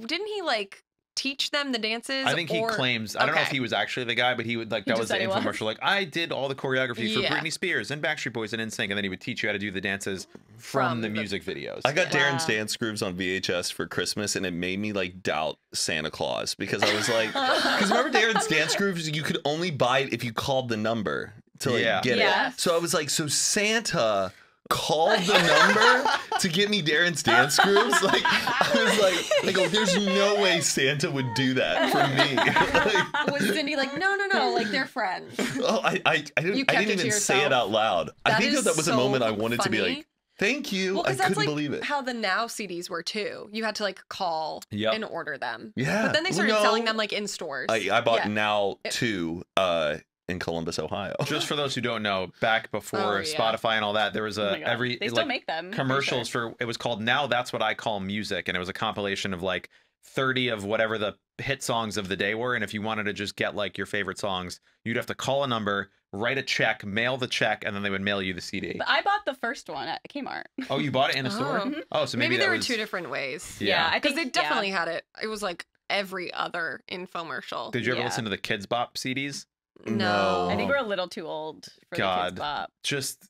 didn't he like teach them the dances? I think he claims. I don't know if he was actually the guy, but he would like that was the said was. infomercial. Like I did all the choreography for Yeah. Britney Spears and Backstreet Boys and NSYNC, and then he would teach you how to do the dances from, From the the- music videos. I got Wow. Darrin's dance grooves on VHS for Christmas, and it made me like doubt Santa Claus because I was like, because remember Darrin's dance grooves, you could only buy it if you called the number to like Yeah. get Yeah. it. So I was like, so Santa called the number to get me Darrin's dance grooves. Like I was like, I go, there's no way Santa would do that for me. like, Was Cindy like, no, no, no, like they're friends? oh, I, I, I didn't, I didn't even say it out loud. I think that, that was a moment I wanted to be like, thank you. Well, I couldn't like believe it. how the Now CDs were too. You had to like call Yep. and order them. Yeah. But then they started no. selling them like in stores. I, I bought Yeah. now two uh, in Columbus, Ohio. Just for those who don't know, back before Oh, yeah. Spotify and all that, there was Oh a my God. every they still like, make them. I'm commercials sure. for it was called now that's what i call music and it was a compilation of like 30 of whatever the hit songs of the day were and if you wanted to just get like your favorite songs you'd have to call a number write a check mail the check and then they would mail you the cd But I bought the first one at Kmart. oh you bought it in a oh, store Oh. oh so maybe, Maybe, there were was, two different ways. Yeah. I Because think they yeah. definitely had it. It was like every other infomercial. did you ever Yeah. listen to the Kidz Bop cds no. I think we're a little too old for the God. Kidz Bop. just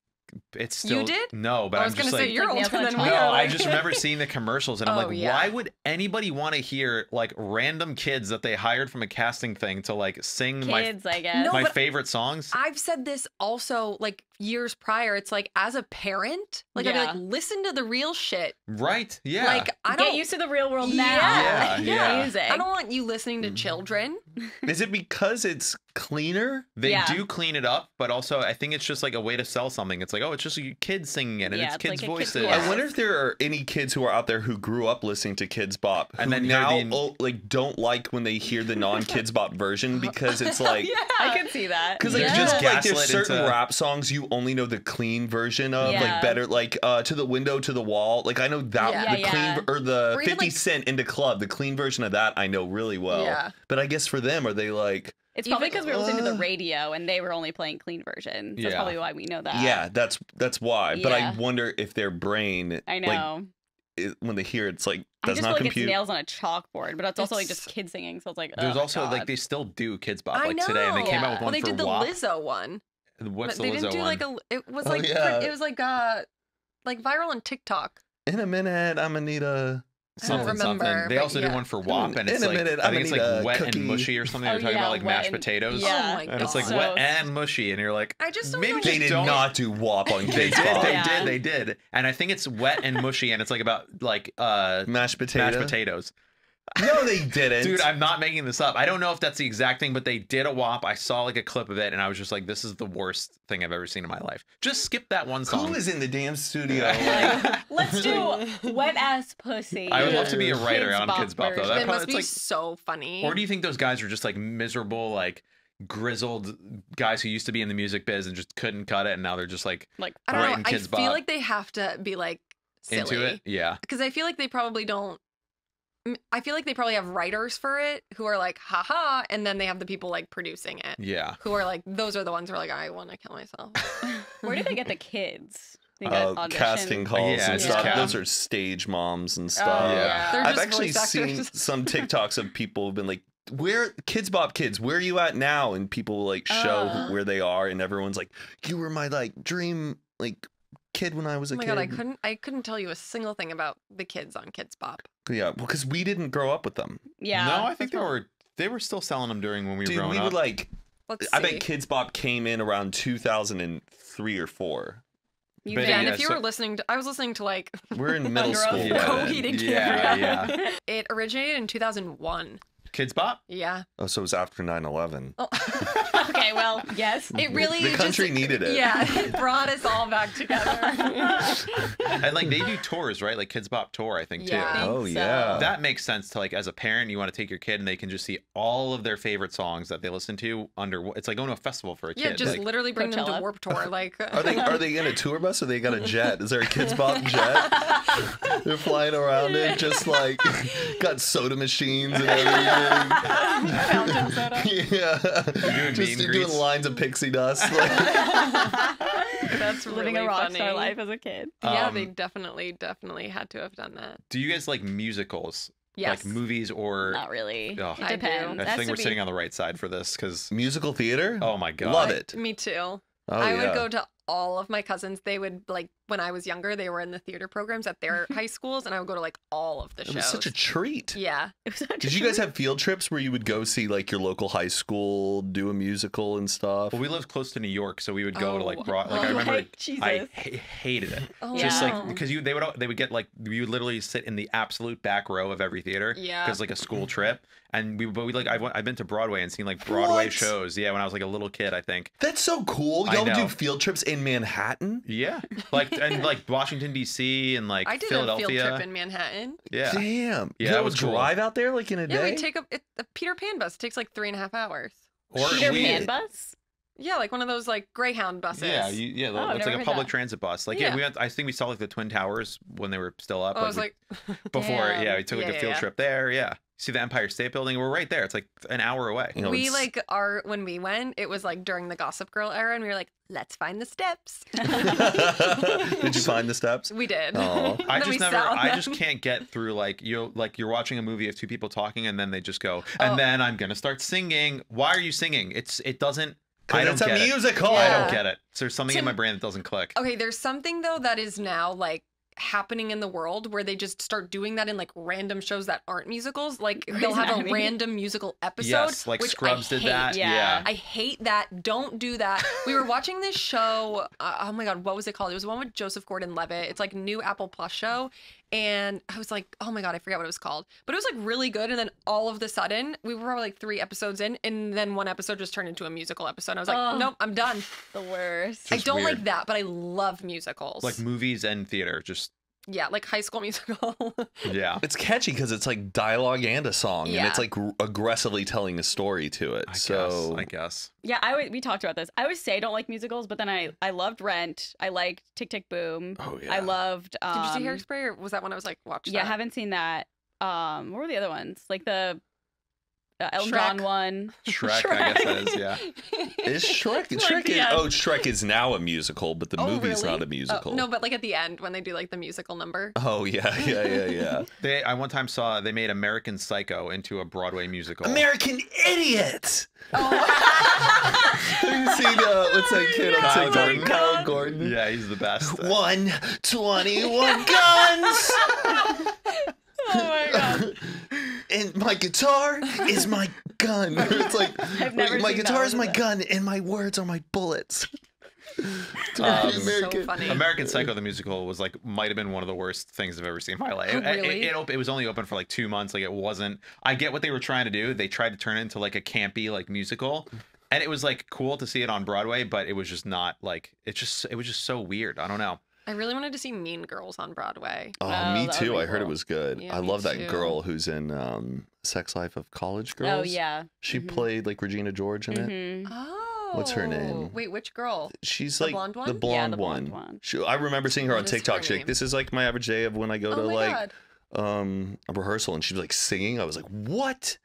it's still You still did? no but I i'm was just gonna like say you're Like older nails on a than we No, are. I just remember seeing the commercials and I'm Oh, like, yeah. why would anybody want to hear like random kids that they hired from a casting thing to like sing my Kids, I guess. No, my favorite songs? I've said this also like years prior. It's like as a parent, like I'd be like, listen to the real shit. Right? Yeah. Like I don't Get used to the real world now. Yeah, yeah. Music. I don't want you listening to Mhm. children. Is it because it's cleaner? they Yeah. do clean it up, but also I think it's just like a way to sell something. It's like, oh, it's just you kids singing it and Yeah, it's it's like kids' kid's voices. voice. I wonder if there are any kids who are out there who grew up listening to Kidz Bop And then now the- oh, like don't like when they hear the non-Kidz Bop version because it's like I can see that. Because like Yeah. just Just like there's certain into- rap songs you only know the clean version of, Yeah. like better, like uh, to the window to the wall. Like I know that Yeah. the Yeah, clean yeah. or the Or even, Fifty like- Cent into Club, the clean version of that I know really well. Yeah. But I guess for them, are they like, It's probably because we were listening to the Uh, radio and they were only playing clean version. That's Yeah. probably why we know that. yeah, that's that's why. But I wonder if their brain, I like know. it, when they hear it, it's like I just not feel like compute. it's nails on a chalkboard, but it's also like just kids singing. So it's like, There's oh, also like God. they still do Kidz Bop I like know. today, and they came out with one Well, they for did the WAP. Lizzo one. What's but the they Lizzo didn't do one? like a. It was Oh, like yeah. it was like uh like viral on TikTok. In a minute, I'm gonna need a. I don't something something. remember, They but also yeah. did one for WAP, and In it's a like minute, I I'm think it's gonna like need a wet cookie. and mushy or something. Oh, They're talking yeah, about like wet mashed and- potatoes. Yeah. Oh my And it's like God. wet and mushy, and you're like, I just don't maybe know. just They did don't- not do WAP on They Kids did, Bop. they Yeah. did, they did, and I think it's wet and mushy, and it's like about like uh Mashed potato. mashed potatoes. No, they didn't. Dude, I'm not making this up. I don't know if that's the exact thing, but they did a WAP. I saw like a clip of it, and I was just like, "This is the worst thing I've ever seen in my life." Just skip that one song. Who is in the damn studio? Like, let's do wet ass pussy. I would love to be a Kids writer on Bop Kidz Bop though. That it probably, must be like, so funny. or do you think those guys are just like miserable, like grizzled guys who used to be in the music biz and just couldn't cut it, and now they're just like Like I don't writing know. I Kids feel Bop like they have to be like silly. into it? Yeah. because I feel like they probably don't. M- I feel like they probably have writers for it who are like, haha, and then they have the people like producing it Yeah. who are like, those are the ones who are like, I want to kill myself. Where do they get the kids? They Uh, get audition. casting calls Yeah, and stuff. cast. Those are stage moms and Oh, stuff. Yeah. I've actually seen some TikToks of people who've been like, "Where Kidz Bop Kids? Where are you at now?" And people will, like show Uh. where they are, and everyone's like, "You were my like dream like kid when I was a oh my kid." god, I couldn't. I couldn't tell you a single thing about the kids on Kidz Bop. Yeah, well, because we didn't grow up with them. Yeah. No, I think they were they were still selling them during when we were Dude, growing we up. would like. Let's I see. bet Kidz Bop came in around 2003 or four. You But Yeah, and yeah, if you so- were listening to, I was listening to like, We're in middle Under school. oath. by then. Co-heating yeah, camera. yeah. it originated in 2001. Kidz Bop? Yeah. Oh, so it was after 9/11. Oh. okay, well, yes. It really The just- country needed it. Yeah, it brought us all back together. And like they do tours, right? Like Kidz Bop tour, I think too. Yeah. think Oh so. yeah. That makes sense to like as a parent, you want to take your kid and they can just see all of their favorite songs that they listen to under. It's like going to a festival for a yeah, kid. just like, literally bring them to Warp Tour. Like, Are they are they in a tour bus or they got a jet? Is there a Kidz Bop jet? They're flying around it, just like got soda machines and everything. Fountain soda. yeah, doing just doing greets? lines of pixie dust. Like, that's Living really a rock funny. star life as a kid. Yeah, Um, they definitely, definitely had to have done that. do you guys like musicals? Yes. Like movies or Not really. Oh. It I depends. I It has think we're be- sitting on the right side for this because musical theater. oh my god, Love it. Me too. Oh, I yeah. would go to all of my cousins. They would like when I was younger. They were in the theater programs at their high schools, and I would go to like all of the It shows. It was such a treat. yeah. It was such a Did you guys have field trips where you would go see like your local high school do a musical and stuff? Well, we lived close to New York, so we would go to like Oh. Broad. Like I Oh, remember, like, Jesus. I hated it. Oh, Just Yeah. like because you they would they would get like you would literally sit in the absolute back row of every theater. Yeah. Because like a school trip, and we but we like I've went- I've been to Broadway and seen like Broadway What? shows. Yeah, when I was like a little kid, I think. That's so cool. Y'all do field trips in Manhattan. Yeah, like and like Washington D.C. and like I did Philadelphia. a field trip in Manhattan. yeah. Damn. Yeah, you that would was cool. drive out there like in a Yeah, day. we take a, it, a Peter Pan bus. It takes like three and a half hours. Or Peter we, Pan bus? Yeah, like one of those like Greyhound buses. Yeah, you, yeah, Oh, it's like a public that. transit bus. Like yeah, Yeah. we went, I think we saw like the Twin Towers when they were still up. Oh, I was we- like, before, Damn. yeah, we took like Yeah, a yeah, field yeah. trip there. Yeah, see the Empire State Building. We're right there. It's like an hour away. You know, we it's- like are when we went. It was like during the Gossip Girl era, and we were like, let's find the steps. Did you find the steps? we did. Aw. I just never. I just can't get through like you like you're watching a movie of two people talking and then they just go and Oh. then I'm gonna start singing. Why are you singing? It's it doesn't. I don't it's a get it. musical. I don't get it. So there's something in my brain that doesn't click. Okay, there's something though that is now like happening in the world where they just start doing that in like random shows that aren't musicals. Like Grey's they'll have a Anatomy. random musical episode. yes, like which Scrubs I did hate. that. Yeah. Yeah. I hate that. Don't do that. We were watching this show. Uh, oh my god, what was it called? It was one with Joseph Gordon-Levitt. It's like new Apple Plus show, and I was like, oh my god, I forgot what it was called. But it was like really good. And then all of the sudden, we were probably like three episodes in, and then one episode just turned into a musical episode. And I was like, Oh. nope, I'm done. The worst. I don't weird. like that, but I love musicals. Like movies and theater. Just yeah, like High School Musical. yeah. It's catchy because it's like dialogue and a song, and it's like r- aggressively telling a story to it. I so guess. I guess. Yeah, I we talked about this. I always say I don't like musicals, but then I I loved Rent. I liked Tick Tick Boom. oh yeah, I loved. Um, Did you see Hairspray, or was that one I was like, watch Yeah, that? haven't seen that. Um, what were the other ones? Like the uh, Elton Shrek. John one. Shrek, I guess that is. Yeah. is Shrek? Like Shrek the is end. oh Shrek is now a musical, but the Oh, movie's really? not a Oh, musical. no, but like at the end when they do like the musical number. Oh yeah, yeah, yeah, yeah. They. I one time saw they made American Psycho into a Broadway musical. American Idiot. Oh. Have you seen uh, what's that kid on Kyle TikTok? Gordon. Kyle Gordon. yeah, he's the best. One twenty-one guns, Oh my god! and my guitar is my gun. It's like I've never my seen guitar one, is my but- gun, and my words are my bullets. Um, so funny. American Psycho the musical was like might have been one of the worst things I've ever seen in my life. Oh, It- it- really? It, it was only open for like two months. Like it wasn't. I get what they were trying to do. They tried to turn it into like a campy like musical, and it was like cool to see it on Broadway, but it was just not like it just it was just so weird. I don't know. I really wanted to see Mean Girls on Broadway. Oh, Oh, me too. be I heard it was good. Yeah, I me love that too. girl who's in um, Sex Life of College Girls. Oh yeah. She Mhm. played like Regina George in it. Mhm. Oh. What's her name? Wait, which girl? She's The like blonde the one? Yeah, blonde, the blonde one. one. She, I remember seeing her on What is her TikTok. She's like, "This is like my average day of when I go oh to like god. um a rehearsal," and she was like singing. I was like, "What?"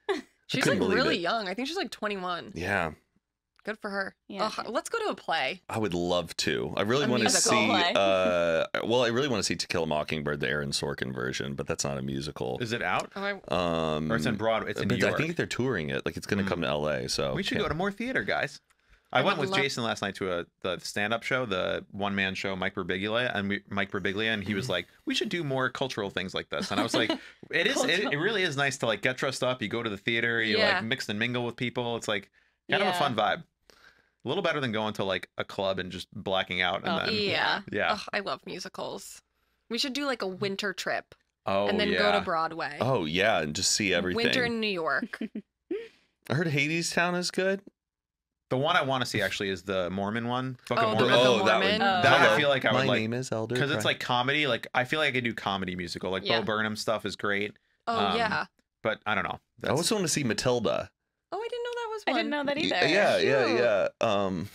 She's like really it. young. I think she's like 21. Yeah, Good for her. Yeah. Ugh, let's go to a play. I would love to. I really A want to see. Uh, well, I really want to see To Kill a Mockingbird, the Aaron Sorkin version, but that's not a musical. Is it out? Oh, I, Um, Or it's in Broadway. It's in New but I think they're touring it. Like it's going to Mm. come to LA. So we should yeah. go to more theater, guys. I, I went with love- Jason last night to a the stand up show, the one man show, Mike Birbiglia, and we, Mike Birbiglia, and he was like, "We should do more cultural things like this." And I was like, "It is. It, it really is nice to like get dressed up. You go to the theater, you Yeah. like mix and mingle with people. It's like kind of a fun vibe. A little better than going to like a club and just blacking out and Oh, then yeah. yeah. Ugh, I love musicals. We should do like a winter trip oh and then yeah. go to Broadway. Oh yeah, and just see everything. Winter in New York. I heard Hadestown is good. the one I want to see actually is the Mormon one, Book Oh, of the- Mormon. oh, that Mormon. would. Oh. That I Hello, feel like I would My like- name is Elder. because it's like comedy. Like I feel like I could do comedy musical. Like Yeah. Bo Burnham stuff is great, Oh Um, yeah. but I don't know. I also want to see Matilda. I didn't know that I didn't know that either. Yeah, yeah, Cute. yeah. Um,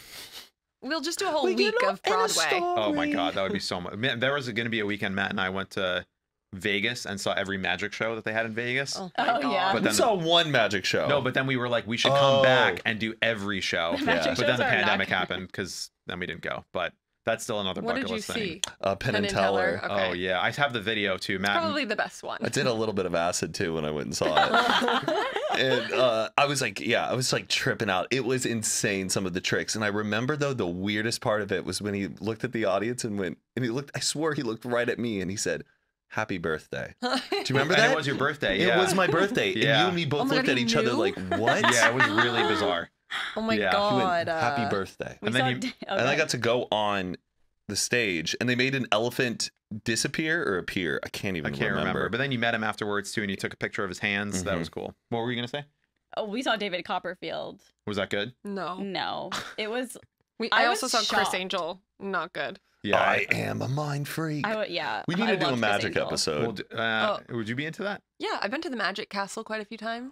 We'll just do a whole we week of Broadway. oh my god, that would be so much. Man, there was going to be a weekend. Matt and I went to Vegas and saw every magic show that they had in Vegas. Oh, Oh, yeah. But we then- saw one magic show. No, but then we were like, we should come Oh. back and do every show. The magic Yeah. But then the are not pandemic happened because then we didn't go. But that's still another What bucket did you thing. see? uh, Penn, and Teller. Okay. Oh yeah, I have the video too, Matt. Probably the best one. I did a little bit of acid too when I went and saw it. and uh, I was like, yeah, I was like tripping out. It was insane, some of the tricks. And I remember though, the weirdest part of it was when he looked at the audience and went, and he looked, I swore he looked right at me and he said, Happy birthday. Do you remember and that? it was your birthday. It was my birthday. And Yeah. you and me both Oh looked God, at he each other like, what? yeah, it was really bizarre. oh my Yeah. He He went, god. Happy uh, birthday. We And then saw you- d- And I got to go on the stage and they made an elephant disappear or appear. I can't even. I can't remember. remember. But then you met him afterwards too, and you took a picture of his hands. That Mhm. was cool. What were you gonna say? Oh, we saw David Copperfield. Was that good? no. No, it was. We, I I, was also saw Criss. Angel. Not good. Yeah. I am a mind freak. I w- yeah. we need I to do a magic Angel. episode. Well, d- uh, Would you be into that? Yeah, I've been to the Magic Castle quite a few times.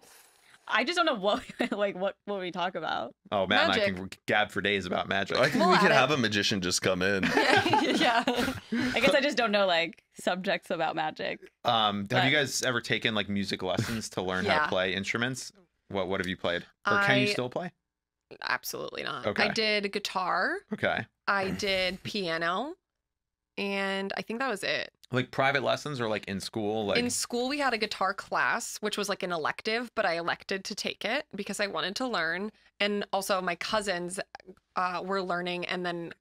I just don't know what like what what we talk about. Oh, man, and I can gab for days about magic. I think We'll we could add it. have a magician just come in. yeah. I guess I just don't know like subjects about magic. Um, have you guys ever taken like music lessons to learn how to play instruments? What What have you played, or can you still play? Absolutely not. Okay. I did guitar. Okay, I did piano. And I think that was it. like private lessons or like in school, like in school, we had a guitar class, which was like an elective, but I elected to take it because I wanted to learn. And also, my cousins uh, were learning, and then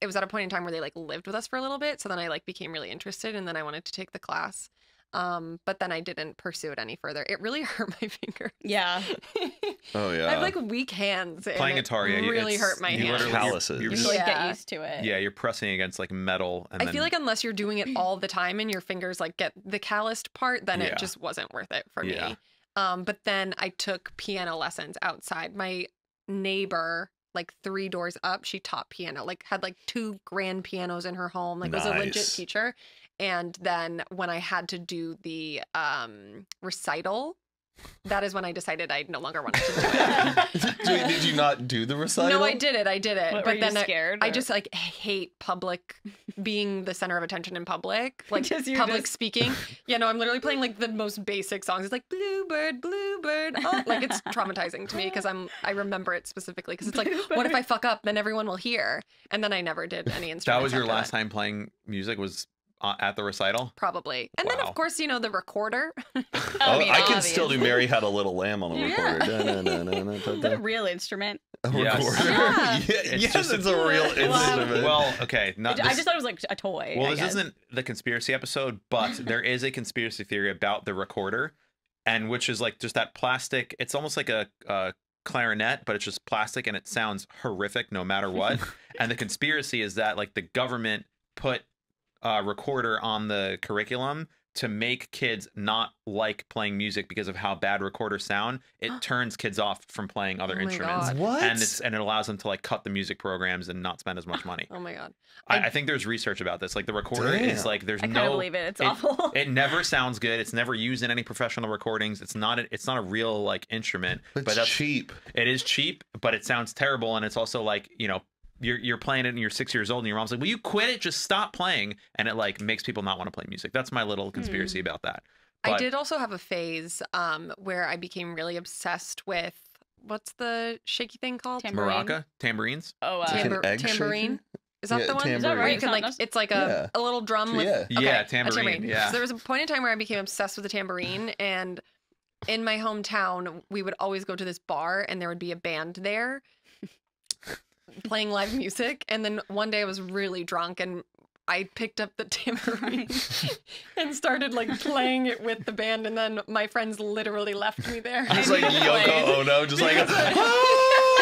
it was at a point in time where they like lived with us for a little bit. So then I like became really interested, and then I wanted to take the class. Um, but then I didn't pursue it any further. It really hurt my fingers. Yeah. Oh yeah. I have like weak hands. playing it guitar. Yeah, really hurt my you hands. Calluses. You You're, have to you're, like get used to it. yeah, you're pressing against like metal, and I then feel like unless you're doing it all the time and your fingers like get the calloused part, then Yeah. it just wasn't worth it for Yeah. me. Um, but then I took piano lessons outside. My neighbor, like three doors up, she taught piano, like had like two grand pianos in her home, like was a legit teacher. And then when I had to do the um recital, that is when I decided I no longer wanted to do it. Wait, did you not do the recital? no, I did it. I did it. What, but were then you I- scared? I or- just like hate public being the center of attention in public, like Just- public just- speaking. Yeah, no, I'm literally playing like the most basic songs. It's like bluebird, bluebird. Oh, like it's traumatizing to me because I'm I remember it specifically because it's like, what if I fuck up? Then everyone will hear. And then I never did any instruments. that was your last that. time playing music was uh, at the recital. Probably. And then of course, you know, the recorder. Oh, I mean, I can still do. Mary Had a Little Lamb on a recorder. Da, da, da, that a real instrument? A Yes. recorder. Yeah. Yeah, It's yes, just a- it's a real instrument. Well, okay, not I this- just thought it was like a toy. Well, I this guess. isn't the conspiracy episode, but there is a conspiracy theory about the recorder, and which is like just that plastic. It's almost like a, a clarinet, but it's just plastic and it sounds horrific no matter what. and the conspiracy is that like the government put a recorder on the curriculum to make kids not like playing music because of how bad recorders sound. It turns kids off from playing other Oh instruments. God. What? And it's and it allows them to like cut the music programs and not spend as much money. Oh my god. I, I- I think there's research about this. Like the recorder is like there's I kind no of believe it. It's it- awful. it never sounds good. It's never used in any professional recordings. It's not. A, it's not a real like instrument. But but that's cheap. it is cheap, but it sounds terrible, and it's also like you know you're you're playing it and you're six years old, and your mom's like, "Will you quit it? Just stop playing." And it like makes people not want to play music. That's my little conspiracy about that. I did also have a phase um where I became really obsessed with what's the shaky thing called? Tambourine. Maraca, tambourines. oh, uh, Like an egg tambourine. shaker? Is that Yeah, the one? Is that Where right? you can like it's like a, a little drum with Yeah. okay, Yeah, a tambourine, yeah. So there was a point in time where I became obsessed with the tambourine and in my hometown we would always go to this bar and there would be a band there playing live music and then one day I was really drunk and I picked up the tambourine and started like playing it with the band and then my friends literally left me there. Just like Yoko Ono, just like.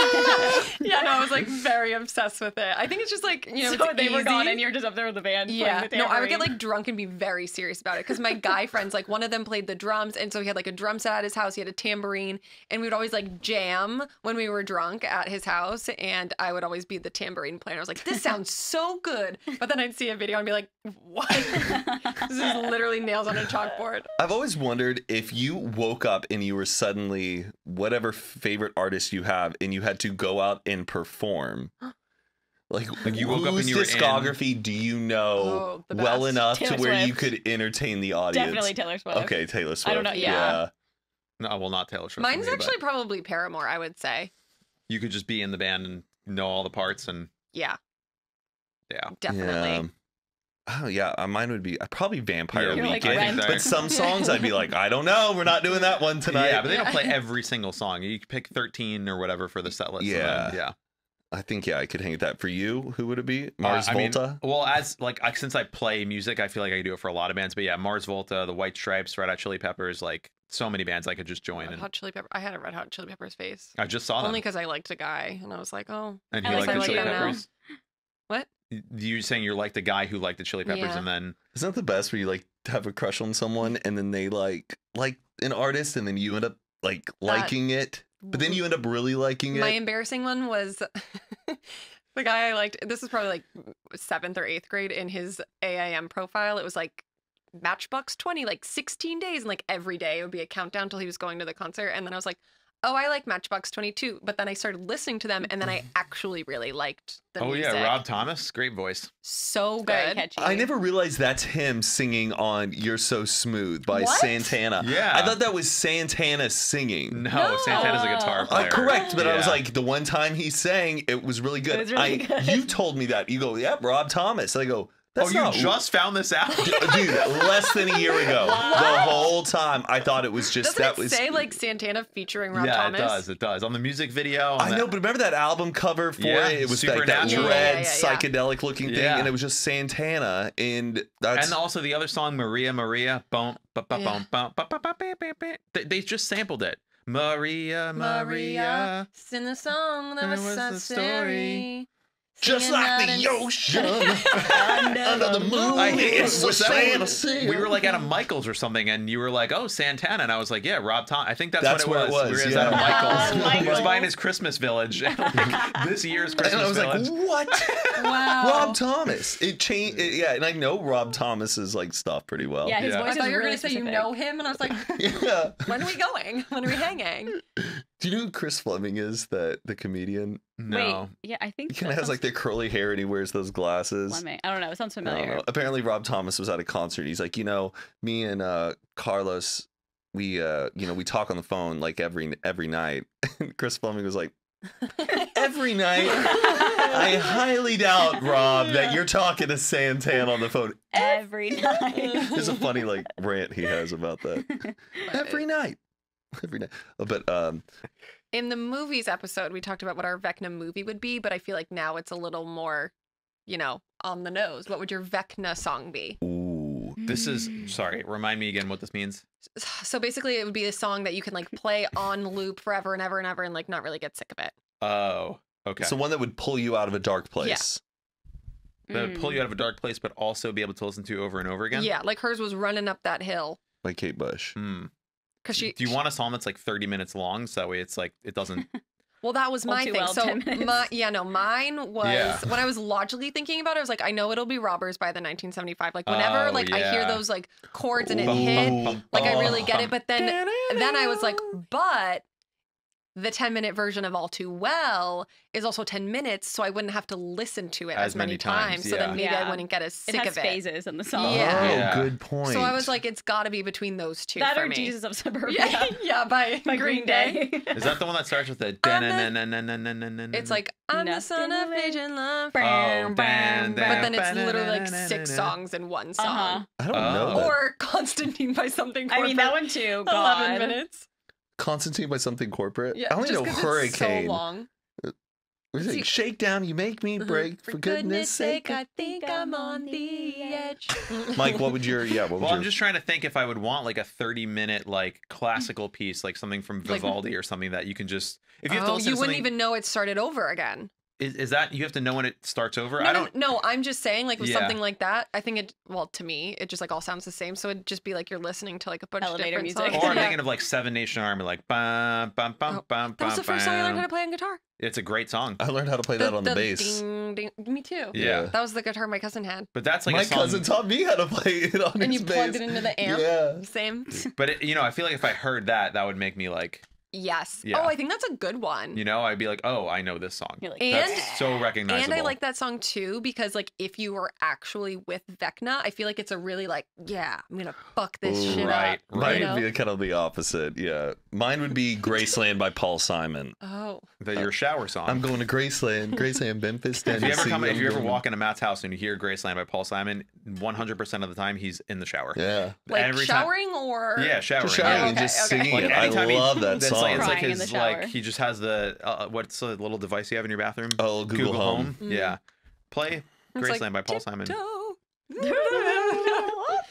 yeah, no, I was like very obsessed with it. I think it's just like you know, so it's they were gone, and you're just up there with the band. playing Yeah, the no, I would get like drunk and be very serious about it because my guy friends, like one of them played the drums, and so he had like a drum set at his house. He had a tambourine, and we would always like jam when we were drunk at his house, and I would always be the tambourine player. I was like, this sounds so good, but then I'd see a video and be like, what? this is literally nails on a chalkboard. I've always wondered if you woke up and you were suddenly whatever favorite artist you have, and you had to go out and perform. Like, Like you woke up whose and you were in- discography do you know Oh, well enough Taylor to where you could entertain the audience? Definitely Taylor Swift. Okay, Taylor Swift. I don't know, yeah. No, well, not Taylor Swift. Mine's me, but actually probably Paramore. I would say, you could just be in the band and know all the parts and yeah, yeah. definitely. Yeah. Oh yeah, uh, mine would be uh, probably Vampire Yeah, You're like Weekend. But some songs I'd be like, I don't know, we're not doing that one tonight. Yeah, but they don't play every single song. You can pick 13 or whatever for the set list. and then- Yeah. yeah. I think yeah, I could hang with that. For you, who would it be? Mars Uh, I mean, Volta. well, as like I, since I play music, I feel like I could do it for a lot of bands. But yeah, Mars Volta, the White Stripes, Red Hot Chili Peppers, like so many bands I could just join. Red And Hot Chili Pepper. I had a Red Hot Chili Peppers face. I just saw them. Only because I liked a guy, and I was like, oh, and I you like like the that Chili too. Peppers. What? You saying you're like the guy who liked the Chili Peppers, Yeah. and then Isn't that the best where you like have a crush on someone and then they like like an artist and then you end up like uh, liking it, but then you end up really liking My it. My embarrassing one was the guy I liked. This was probably like seventh or eighth grade. In his AIM profile, it was like Matchbox 20, like 16 days, and like every day it would be a countdown till he was going to the concert. And then I was like, oh, I like Matchbox 22. But then I started listening to them, and then I actually really liked the oh music. yeah, Rob Thomas, great voice. so Very good. catchy. I never realized that's him singing on "You're So Smooth" by What? Santana. Yeah. I thought that was Santana singing. No, No. Santana's a guitar Uh, player. Uh, correct, but I was Yeah. like, the one time he sang, it was really good. It was really I, good. You told me that. You go, yep, Rob Thomas. I go, that's oh, you not just found this out. dude, less than a year ago. The whole time, I thought it was just Doesn't that it was. say like Santana featuring Rob yeah, Thomas? it does. It does. On the music video. on I the- know, but remember that album cover for Yeah, it? It was like that Supernatural. red Yeah, yeah, yeah, yeah. psychedelic looking thing, Yeah. and it was just Santana, and that's and also the other song, Maria Maria, boom, ba ba Yeah. boom, boom, ba ba ba ba ba ba. They, they just sampled it. Maria Maria. Sing the song that There was, was so the scary. Just Singing like the ocean under the moon. I hate it's it. Was that we were like at a Michaels or something, and you were like, "Oh, Santana," and I was like, "Yeah, Rob Tom." I think that's, That's what where it it was. was, We were yeah. at a Michaels. Ah, he was buying his Christmas village. and, like, this year's Christmas and I was village. like, "What? Wow. Rob Thomas?" It changed. It, yeah, and I know Rob Thomas's like stuff pretty well. Yeah, his Yeah. voice I is thought you were really gonna say you know him, and I was like, yeah. when are we going? When are we hanging? Do you know who Chris Fleming is? That the comedian. no. Wait, yeah, I think He kind of has like the curly hair and he wears those glasses. Fleming. I don't know. It sounds familiar. Apparently, Rob Thomas was at a concert. He's like, you know, me and uh, Carlos, we, uh, you know, we talk on the phone like every every night. And Chris Fleming was like, every night. I highly doubt, Rob, that you're talking to Santana on the phone. Every night. There's a funny like rant he has about that. Every night, every night. But um, In the movies episode, we talked about what our Vecna movie would be, but I feel like now it's a little more, you know, on the nose. What would your Vecna song be? ooh, This is sorry. Remind me again what this means. So basically, it would be a song that you can like play on loop forever and ever and ever and like not really get sick of it. Oh, okay. So one that would pull you out of a dark place. Yeah that would pull Mm. you out of a dark place, but also be able to listen to over and over again. Yeah, like hers was running up that hill By Kate Bush. Hmm. Because she. Do you want a song that's like 30 minutes long? So that way it's like it doesn't. Well, that was my thing. well, so my yeah, no, mine was Yeah. when I was logically thinking about it. I was like, I know it'll be Robbers by the 1975. Like whenever Oh, like I hear those like chords and it Bum, hit, bum, bum, like I really get it. But then then I was like, but the 10 minute version of All Too Well is also 10 minutes, so I wouldn't have to listen to it as, as many, many, times. times yeah. So then maybe yeah. I wouldn't get as sick it has of it. phases in the song. Yeah. Oh, good point. So I was like, it's got to be between those two. That for or me. Jesus of Suburbia. Yeah, yeah by, by Green, Green Day. Day. is that the one that starts with the. It's like, I'm the son of age and love. But then it's literally like six songs in one song. I don't know. Or Constantine by something. I mean, that one too. 11 minutes. Constantine by something corporate. Yeah, I only just know 'cause Hurricane. It's so long. Uh, Where's it? See- Shakedown, you make me uh-huh. break. For, goodness sake. I think I'm on the edge. Mike, what would your yeah? What would Well, your, I'm just trying to think if I would want like a 30 minute like mm. classical piece, like something from Like- Vivaldi or something that you can just if you have to oh, listen you wouldn't something, even know it started over again. Is, is that you have to know when it starts over? No, I no, don't. no, I'm just saying, like with Yeah. something like that, I think it. Well, to me, it just like all sounds the same. So it'd just be like you're listening to like a bunch Elevator of different music. songs. Or I'm Yeah. thinking of like Seven Nation Army, like bum bum bum Oh, bum. that was the bum, first song I learned how to play on guitar. It's a great song, I learned how to play that on the, bass. Ding, ding. Me too. Yeah. That was the guitar my cousin had, but that's like My a song. cousin taught me how to play it on and his you plugged bass. it into the amp. Yeah. Same. But it, you know, I feel like if I heard that, that would make me like, Yes. Oh, yeah. Oh, I think that's a good one. you know, I'd be like, oh, I know this song. You're like, And- That's so recognizable. And I like that song too because like if you were actually with Vecna, I feel like it's a really like yeah I'm gonna fuck this Ooh, shit right, up. Mine You would know? be kind of the opposite. Yeah. Mine would be Graceland by Paul Simon. Oh, that your shower song. I'm going to Graceland. Graceland, Memphis, if you ever Tennessee. come, if you ever walk into Matt's house and you hear Graceland by Paul Simon, 100% of the time he's in the shower. Yeah. like Every time- showering or Yeah, showering. Just shouting yeah. and just Okay, okay. singing Like it. I anytime he- love that song. Like, it's like Crying in his the like shower. he just has the uh, what's the little device you have in your bathroom? oh, Google, Home. Mm. Yeah, play It's like, Graceland by Paul Simon. Tiptoe.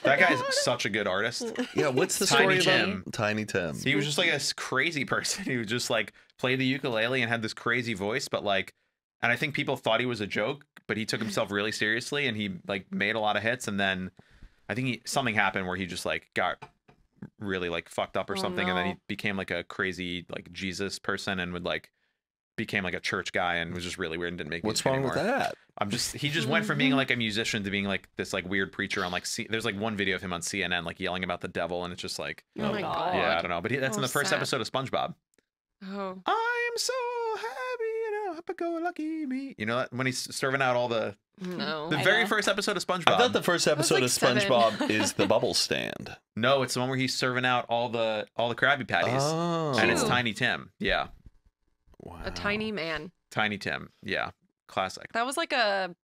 That guy's such a good artist. Yeah, what's the Tiny story Tim. about Tiny Tim? He was just like a s- crazy person who just like played the ukulele and had this crazy voice, but like, and I think people thought he was a joke, but he took himself really seriously and he like made a lot of hits. And then I think he, something happened where he just like got really like fucked up or Oh, something, and then he became like a crazy like Jesus person and would like became like a church guy and was just really weird and didn't make What's music wrong with that? I'm just he just went from being like a musician to being like this like weird preacher on like C- there's like one video of him on CNN like yelling about the devil and it's just like Oh, oh my god. yeah I don't know but he, that's oh, in Oh, the first sad. episode of SpongeBob. Oh. I am so happy you know happy go lucky me you know that when he's serving out all the No. the I very know. first episode of SpongeBob. I thought the first episode like of. SpongeBob is the bubble stand. no it's the one where he's serving out all the all the Krabby Patties Oh. and it's Tiny Tim yeah Wow. A tiny man. Tiny Tim yeah classic That was like a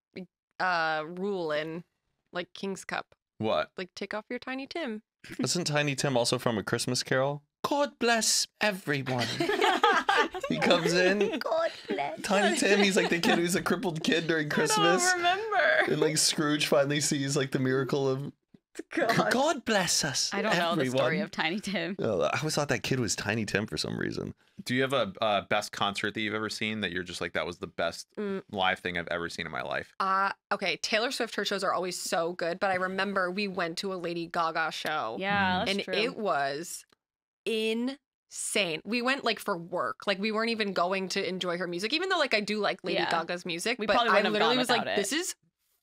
uh rule in like King's Cup. what Like take off your tiny Tim. Isn't Tiny Tim also from A Christmas Carol? God bless everyone. he comes in. God bless. Tiny Tim, he's like the kid who's a crippled kid during Christmas. I don't remember. And like Scrooge finally sees like the miracle of God, bless us. I don't know the story of Tiny Tim. Oh, I always thought that kid was Tiny Tim for some reason. do you have a uh, best concert that you've ever seen that you're just like that was the best Mm. live thing I've ever seen in my life Uh okay, Taylor Swift her shows are always so good, but I remember we went to a Lady Gaga show. Yeah, that's and true. it was insane. We went like for work. Like we weren't even going to enjoy her music, even though like I do like Lady Yeah. Gaga's music. We but probably I literally was like, it. this is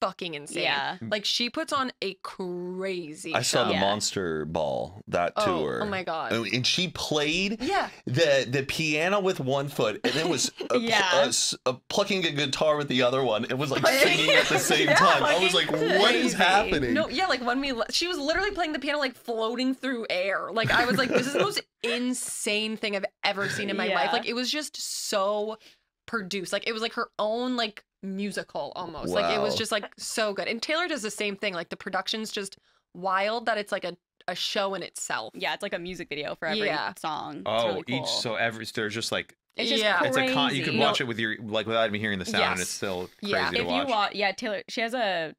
fucking insane. yeah. Like she puts on a crazy I saw the Yeah. Monster Ball that oh, tour. Oh my god. And she played yeah. the the piano with one foot, and it was a, Yeah. a s- a plucking a guitar with the other one. It was like singing at the same Yeah, time. I was like, fucking "What is happening?" No, yeah, like when we she was literally playing the piano like floating through air. Like I was like, this is the most insane thing I've ever seen in my life. Like it was just so produced. Like it was like her own like musical almost. Like it was just like so good. And Taylor does the same thing. Like the production's just wild that it's like a, a show in itself. Yeah, it's like a music video for every Yeah. song. It's oh really cool. each so every there's just like It's just Yeah. it's a con you can watch it with your like without even hearing the sound and it's still crazy Yeah. to if watch you watch, yeah, Taylor, she has a documentary.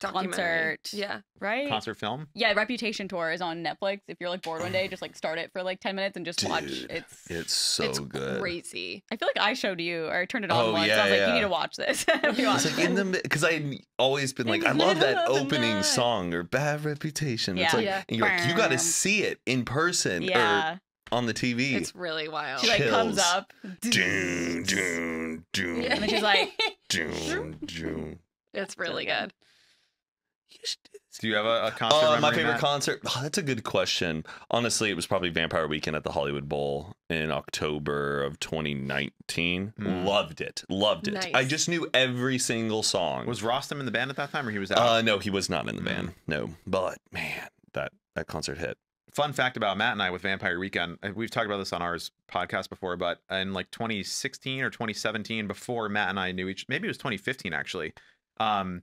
Concert. Yeah. right? Concert film. Yeah, Reputation Tour is on Netflix. If you're like bored one day, just like start it for like 10 minutes and just watch. It's It's so it's good. crazy. I feel like I showed you or I turned it on Oh, once. yeah, I was like, yeah. you need to watch this. We It's like in the because I had always been like I love that middle of the opening night. song or bad reputation. It's Yeah. like Yeah. and you're like you got to see it in person yeah. or on the TV. It's really wild. She like comes chills. up. Doon, doon, doon, Yeah. And then she's like, doon, doon. it's really good. Good. Do you have a, a concert? Uh, my favorite Matt? concert. Oh, that's a good question. Honestly, it was probably Vampire Weekend at the Hollywood Bowl in October of 2019. Mm. Loved it. Loved it. I just knew every single song. Was Rostam in the band at that time, or he was out? uh no, he was not in the Mm. band. No, but man, that that concert hit. Fun fact about Matt and I with Vampire Weekend. We've talked about this on ours podcast before, but in like 2016 or 2017, before Matt and I knew each, maybe it was 2015 actually. Um,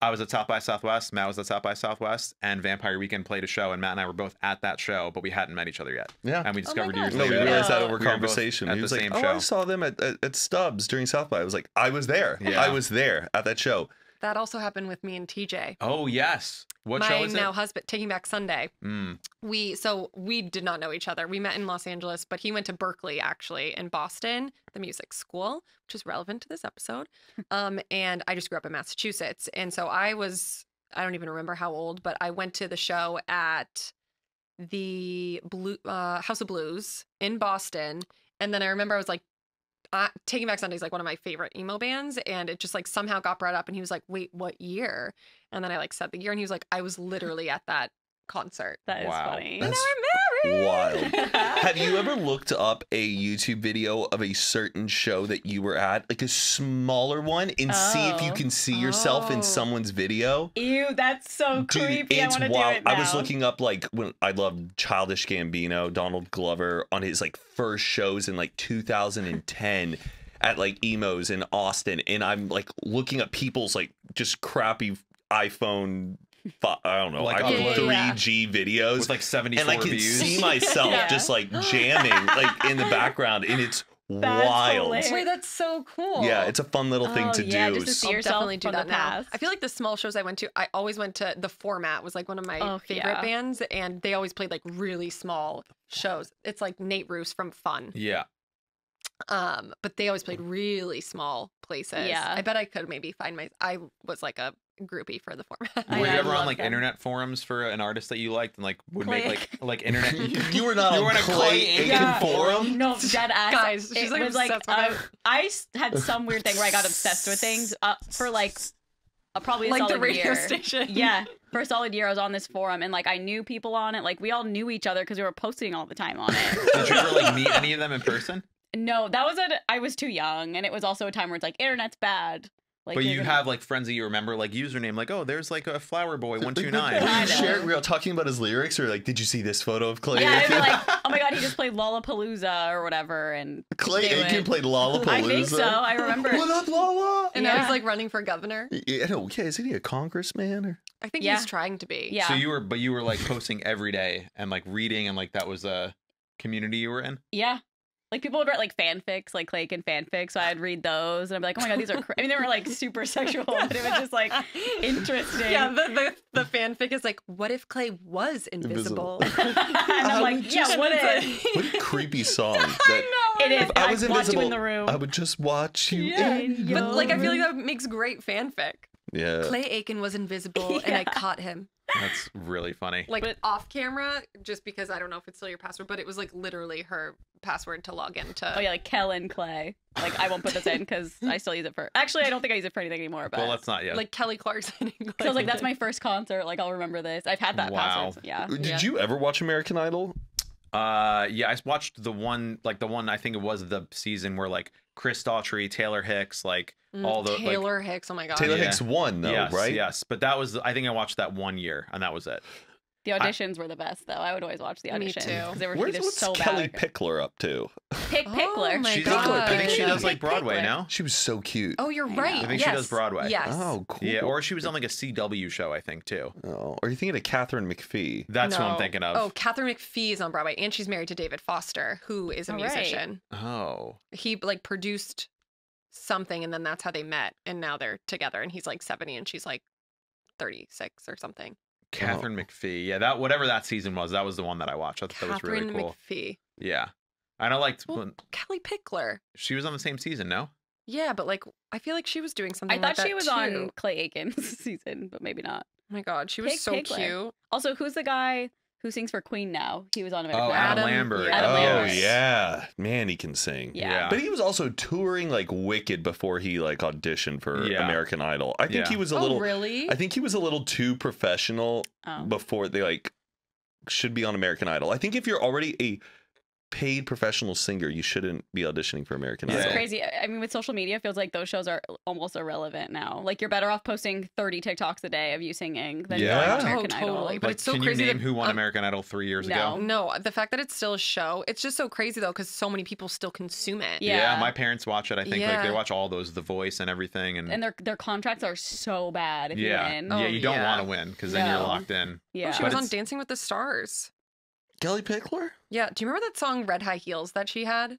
I was at South by Southwest. Matt was at South by Southwest, and Vampire Weekend played a show, and Matt and I were both at that show, but we hadn't met each other yet. Yeah. And we oh discovered gosh. years No, we later. realized that Yeah. over We were both conversation. at He the was like, same "Oh, I saw them at, at, at Stubbs during South by." I was like, "I was there. Yeah. I was there at that show." That also happened with me and TJ. Oh yes. What My show is now it? husband, Taking Back Sunday. Mm. We so we did not know each other. We met in Los Angeles, but he went to Berklee actually in Boston, the music school, which is relevant to this episode. Um, and I just grew up in Massachusetts, and so I was I don't even remember how old, but I went to the show at the Blue uh, House of Blues in Boston, and then I remember I was like. Uh, Taking Back Sunday is like one of my favorite emo bands, and it just like somehow got brought up, and he was like, "Wait, what year?" And then I like said the year, and he was like, "I was literally at that concert." that is Wow. funny. And That's now we're married. Wild. Have you ever looked up a YouTube video of a certain show that you were at, like a smaller one, and see if you Oh. can see yourself Oh. in someone's video? Ew, that's so Dude, creepy. I it's want to do wild. it now. I was looking up like when I loved Childish Gambino, Donald Glover on his like first shows in like 2010 at like Emo's in Austin, and I'm like looking at people's like just crappy iPhone. Fi- I don't know, Like iPhone uploaded. 3G videos With like 74 and I can views. see myself Yeah. just like jamming like in the background, and it's That's wild. hilarious. Wait, that's so cool. Yeah, it's a fun little thing Oh, to yeah, do. just to see I'll yourself definitely do from the that now. I feel like the small shows I went to, I always went to the format was like one of my Oh, favorite yeah. bands, and they always played like really small shows. It's like Nate Ruess from Fun, Yeah. um, but they always played really small places. Yeah. I bet I could maybe find my. I was like a groupie for the format. Were you ever on like them. internet forums for an artist that you liked and like would make like like internet? you were not You on were in a Clay Clay Aiken Yeah. forum. No, dead ass. Guys, she's, it like, was like obsessed with uh, it. I s- had some weird thing where I got obsessed with things uh, for like uh, probably a like the radio year. station. Yeah, for a solid year, I was on this forum and like I knew people on it. Like we all knew each other because we were posting all the time on it. Did you ever like meet any of them in person? no, that was a I was too young, and it was also a time where it's like internet's bad. Like, but you're gonna- have like friends that you remember like username like oh there's like a flower boy one two nine. two Were nine. you sharing- were you talking about his lyrics, or like, did you see this photo of Clay Yeah, Aiken? like, oh my god, he just played Lollapalooza or whatever, and Clay they Aiken would- played Lollapalooza. I think so. I remember. What up, Lala? And I was like running for governor. Yeah, no, yeah, isn't he a congressman? Or I think Yeah. he's trying to be. Yeah. So you were but you were like posting every day and like reading and like that was a community you were in. Yeah. Like people would write like fanfics, like Clay and fanfics. So I'd read those and I'd be like, oh my god, these are. Cra-. I mean, they were like super sexual, but it was just like interesting. Yeah, the, the the fanfic is like, what if Clay was invisible? Invisible. and I'm I uh, like, yeah, just- what It's is? like- what a creepy song. That, It is. if I was I'd watch invisible, you in the room. I would just watch you. Yeah, in. But like, I feel like that makes great fanfic. Yeah. Clay Aiken was invisible, and I caught him That's really funny. like But- off camera, just because I don't know if it's still your password, but it was like literally her password to log into. Oh yeah, like Kellen Clay. Like I won't put this in because I still use it for. Actually, I don't think I use it for anything anymore. But well, let's not yet. like Kelly Clarkson. so I was like, that's my first concert. Like I'll remember this. I've had that Wow. password. Yeah. Did Yeah. you ever watch American Idol? Uh, yeah, I watched the one, like the one I think it was the season where like Chris Daughtry, Taylor Hicks, like Mm, all the like, Taylor Hicks. Oh my god. Taylor Yeah. Hicks won though, yes, right? yes. But that was, I think I watched that one year, and that was it. The auditions were the best though. I would always watch the auditions. Me auditions too. because they were Where's what's so Kelly bad. Pickler up to? Pick Oh Pickler. my She's God. I think she does like Broadway Pickler. now. She was so cute. Oh, you're right. know. I think she does Broadway. Yes. Oh, cool. Yeah, or she was on like a CW show, I think too. Oh, are you thinking of Katharine McPhee? That's what I'm thinking of. Oh, Katharine McPhee is on Broadway, and she's married to David Foster, who is a All right. musician. Oh, He like produced something, and then that's how they met, and now they're together. And he's like 70, and she's like 36 or something. Oh. Katharine McPhee. Yeah, that whatever that season was, that was the one that I watched. I thought that was really cool. McPhee. Yeah. And I liked Well, when Kellie Pickler. she was on the same season, no? Yeah, but like I feel like she was doing something. I thought like she that was too. on Clay Aiken's season, but maybe not. Oh my god, she was Pig so Pigler. cute. Also, who's the guy who sings for Queen now? He was on American Oh, Idol. Adam, Adam- Lambert. yeah. Adam oh Lambert. yeah, man, he can sing. Yeah. Yeah. But he was also touring like Wicked before he like auditioned for Yeah. American Idol. I think Yeah. he was a oh little. really? I think he was a little too professional Oh. before they like should be on American Idol. I think if you're already a paid professional singer, you shouldn't be auditioning for American Idol. It's crazy. I I mean, with social media, it feels like those shows are almost irrelevant now. Like you're better off posting 30 TikToks a day of you singing than Yeah. going on Oh, American Idol. totally. But Like, it's so can crazy you name that- who won um, American Idol three years no. ago? no, the fact that it's still a show, it's just so crazy though, because so many people still consume it. Yeah. my parents watch it. I think like they watch all those, The Voice and everything, and, And their their contracts are so bad if yeah, you win. yeah, Oh, you don't yeah. want to win because then you're locked in. Yeah. Oh, she But was on Dancing with the Stars. Kellie Pickler? Yeah. Do you remember that song "Red High Heels" that she had?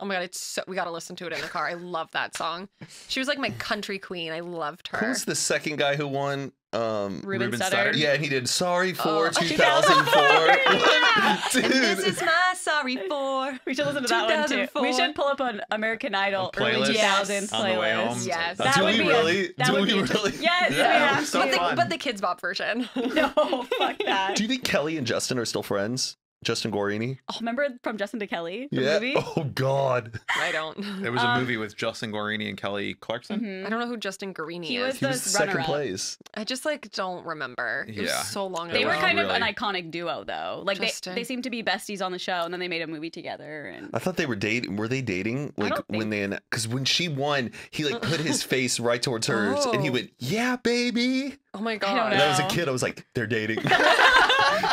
Oh my god, it's so, we got to listen to it in the car. I love that song. She was like my country queen. I loved her. Who's the second guy who won? Um, Ruben, Ruben Sutter. Studdard? yeah, and he did "Sorry for Oh, 2004." Dude, and this is my sorry for. We should listen to that one too. We should pull up an American Idol A early playlist? 2000s Yes. On the way playlist. home? Yes. That do would we be a- really? that do would we be a- really? Yes, we Yeah, so but, the, but the Kidz Bop version. No, fuck that. Do you think Kelly and Justin are still friends? Justin Guarini? Oh, remember from Justin to Kelly, the yeah. movie? Oh God. I don't. There was a Um, movie with Justin Guarini and Kelly Clarkson. Mhm. I don't know who Justin Guarini He is. was He was The second runner-up. place. I just like don't remember. It was Yeah. so long ago. They were was kind of an iconic duo, though. Like they, Justin. they seemed to be besties on the show, and then they made a movie together. And I thought they were dating. Were they dating? I Like don't when they, because when she won, he like put his face right towards hers, and he Oh. went, "Yeah, baby." oh my don't god. And I was a kid. I was like, "They're dating."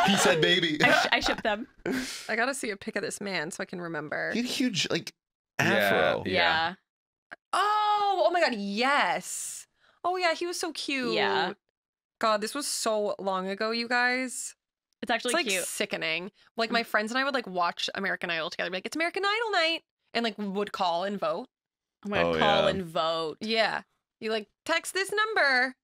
he said, "Baby." I, sh- I ship them. I gotta see a pic of this man so I can remember. He had a huge like afro. Yeah. Yeah. Oh, oh my god, yes. Oh yeah, he was so cute. Yeah. God, this was so long ago, you guys. It's actually It's like cute. sickening. Like my mm. friends and I would like watch American Idol together. Be like, it's American Idol night, and like would call and vote. I'm gonna Oh, call yeah. and vote. Yeah, you like text this number.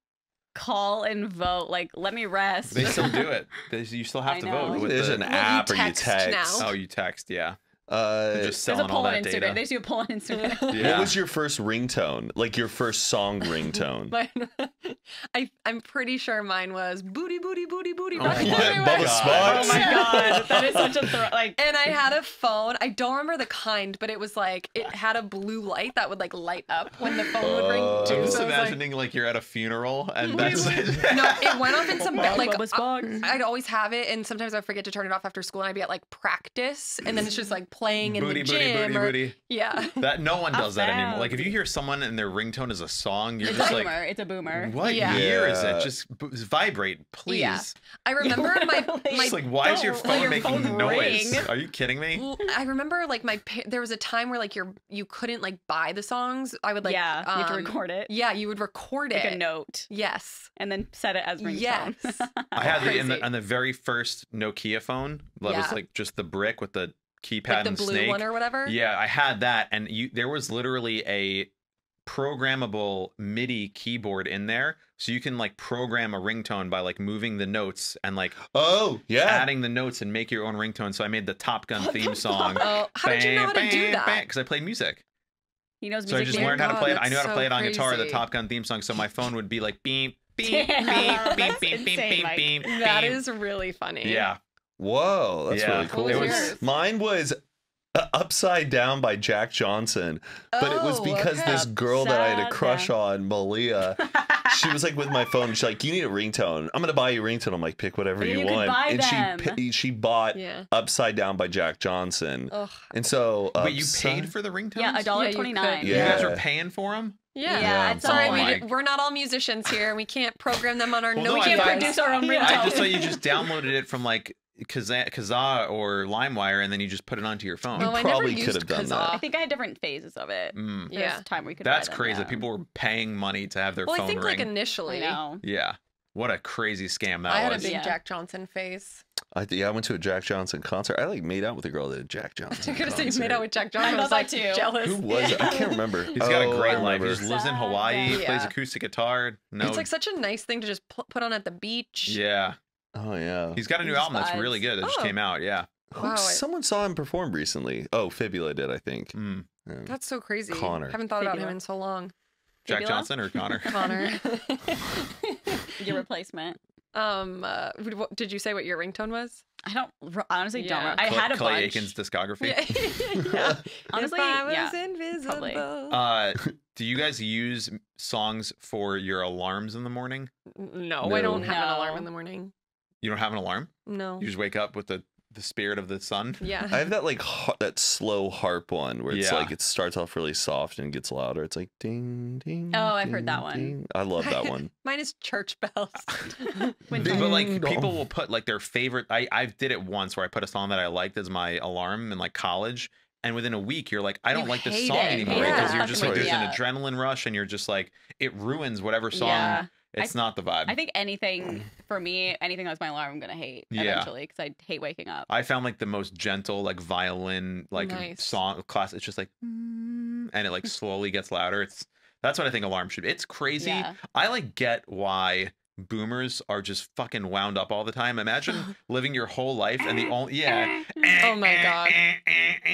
Call and vote. Like, let me rest. They still do it. They, you still have I to know. vote. With There's the, an Well, you app or you text text. now. Oh, you text, yeah. Uh, just There's a selling all poll on that Instagram. data. They do a poll on Instagram. Yeah. What was your first ringtone? Like your first song ringtone? Mine, I I'm pretty sure mine was booty booty booty booty. Oh rocket my everywhere. Bubba God. oh my god, that is such a throw. Like, And I had a phone. I don't remember the kind, but it was like it had a blue light that would like light up when the phone would ring Oh. too. I'm just So it was like- imagining like, you're at a funeral and that's no, it went off in some Box, like Bubba's I- box. I'd always have it, and sometimes I forget to turn it off after school, and I'd be at like practice, and then it's just like playing in booty, the booty, gym. booty, or, booty. Yeah, That no one does that anymore. Like if you hear someone and their ringtone is a song, you're it's just a like, boomer. It's a boomer. what Yeah. year is it? Just b- vibrate, please. Yeah. I remember my Literally. my. It's like, why is your phone your making phone noise? ring. Are you kidding me? well, I remember like my pa- there was a time where like you're you couldn't like buy the songs. I would like yeah, you have to um, record it. Yeah, you would record Like it. a note, Yes. and then set it as ringtone. Yes. I had the, in the on the very first Nokia phone that was like just the brick with the keypad like the and blue snake. one or whatever. Yeah, I had that, and you there was literally a programmable MIDI keyboard in there, so you can like program a ringtone by like moving the notes and like oh yeah. adding the notes and make your own ringtone. So I made the Top Gun What theme the song. Oh, how did you know how to do that? Because I played music. He knows So I just Dear learned how to oh, play it. I knew how to so play it on guitar, the. Top Gun theme song. So my phone would be like beep, beep, beep, Damn, beep, that's beep, beep, insane, beep, Mike. beep, beep. That is really funny. Yeah. Whoa, that's Yeah. really cool. What was? Mine was uh, Upside Down by Jack Johnson, but it was Oh, because okay. this girl that I had a crush down. on, Malia. She was like with my phone. She's like, "You need a ringtone. I'm gonna buy you a ringtone." I'm like, "Pick whatever you, you could want." buy and them. she she bought Yeah. Upside Down by Jack Johnson, Ugh. and so Wait, you paid for the ringtones? yeah, a dollar Yeah, you twenty could. nine. You guys were paying for them? Yeah. Yeah, Yeah. it's Sorry, Oh we, we're not all musicians here, and we can't program them on our Well, no no, I We can't thought- produce our own Yeah. ringtone. I just thought you just downloaded it from like Kazaa, Kazaa or LimeWire, and then you just put it onto your phone. Oh, I probably never could used have done that. I think I had different phases of it. Mm. Yeah. time where you could. That's buy them, crazy. yeah. People were paying money to have their Well, phone I think ring. like initially. I yeah. What a crazy scam that I had a big Yeah. Jack Johnson face. I, yeah, I went to a Jack Johnson concert. I like made out with a girl at a Jack Johnson. I could have said you made out with Jack Johnson. I I was like too. jealous. Who was it? I can't remember. He's got a Oh, great I life. He just lives in Hawaii, Yeah. plays acoustic guitar. No, It's like such a nice thing to just put on at the beach. yeah. Oh yeah. He's got a new Just album that's really good that just Oh. came out. Yeah. Oh, Wow, I- someone saw him perform recently. Oh, Fibula did, I think. Mm. Yeah. That's so crazy. Connor. Haven't thought about him Fibula. in so long. Jack Fibula? Johnson or Connor? Connor. Your replacement. um, uh, would- what- did you say what your ringtone was? I don't r- honestly don't. Yeah. Remember. I Clay- had a Clay bunch. Aiken's discography. Yeah. yeah. Honestly, if I was yeah. invisible. Uh, do you guys use songs for your alarms in the morning? no, I No. don't have an alarm No. in the morning. You don't have an alarm. No. You just wake up with the the spirit of the sun. Yeah. I have that like har- that slow harp one where it's Yeah. like it starts off really soft and gets louder. It's like ding ding. Oh, I've heard that one. ding. I love that one. Mine is church bells. But like people will put like their favorite. I I did it once where I put a song that I liked as my alarm in like college. And within a week, you're like, I don't You like this song it. anymore Yeah. because you're just like, there's Yeah. an adrenaline rush, and you're just like, it ruins whatever song. Yeah. It's not the vibe. I think anything for me, anything that's my alarm, I'm gonna hate Yeah. eventually because I hate waking up. I found like the most gentle, like violin, like Nice. song class. It's just like, mm, and it like slowly gets louder. It's that's what I think alarm should be. It's crazy. Yeah. I like get why boomers are just fucking wound up all the time. Imagine living your whole life and the only yeah. Oh my God.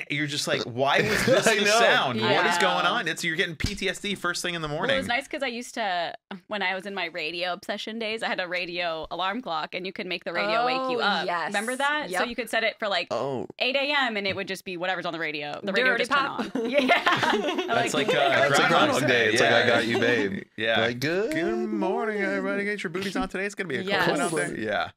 You're just like, why was this the know. sound? What is going on? It's you're getting PTSD first thing in the Well, morning. it was nice because I used to, when I was in my radio obsession days, I had a radio alarm clock and you could make the radio wake you Oh, up. yes. Remember that? So you could set it for like Oh, 8 a.m. and it would just be whatever's on the radio. The radio would Dirty just Pop. on. Yeah. I That's like, uh, that's like Groundhog Day. It's like I got you, babe. Yeah. Like good. Good morning, everybody. Get your booties on today. It's gonna be a Yes. cold one out there. Yeah,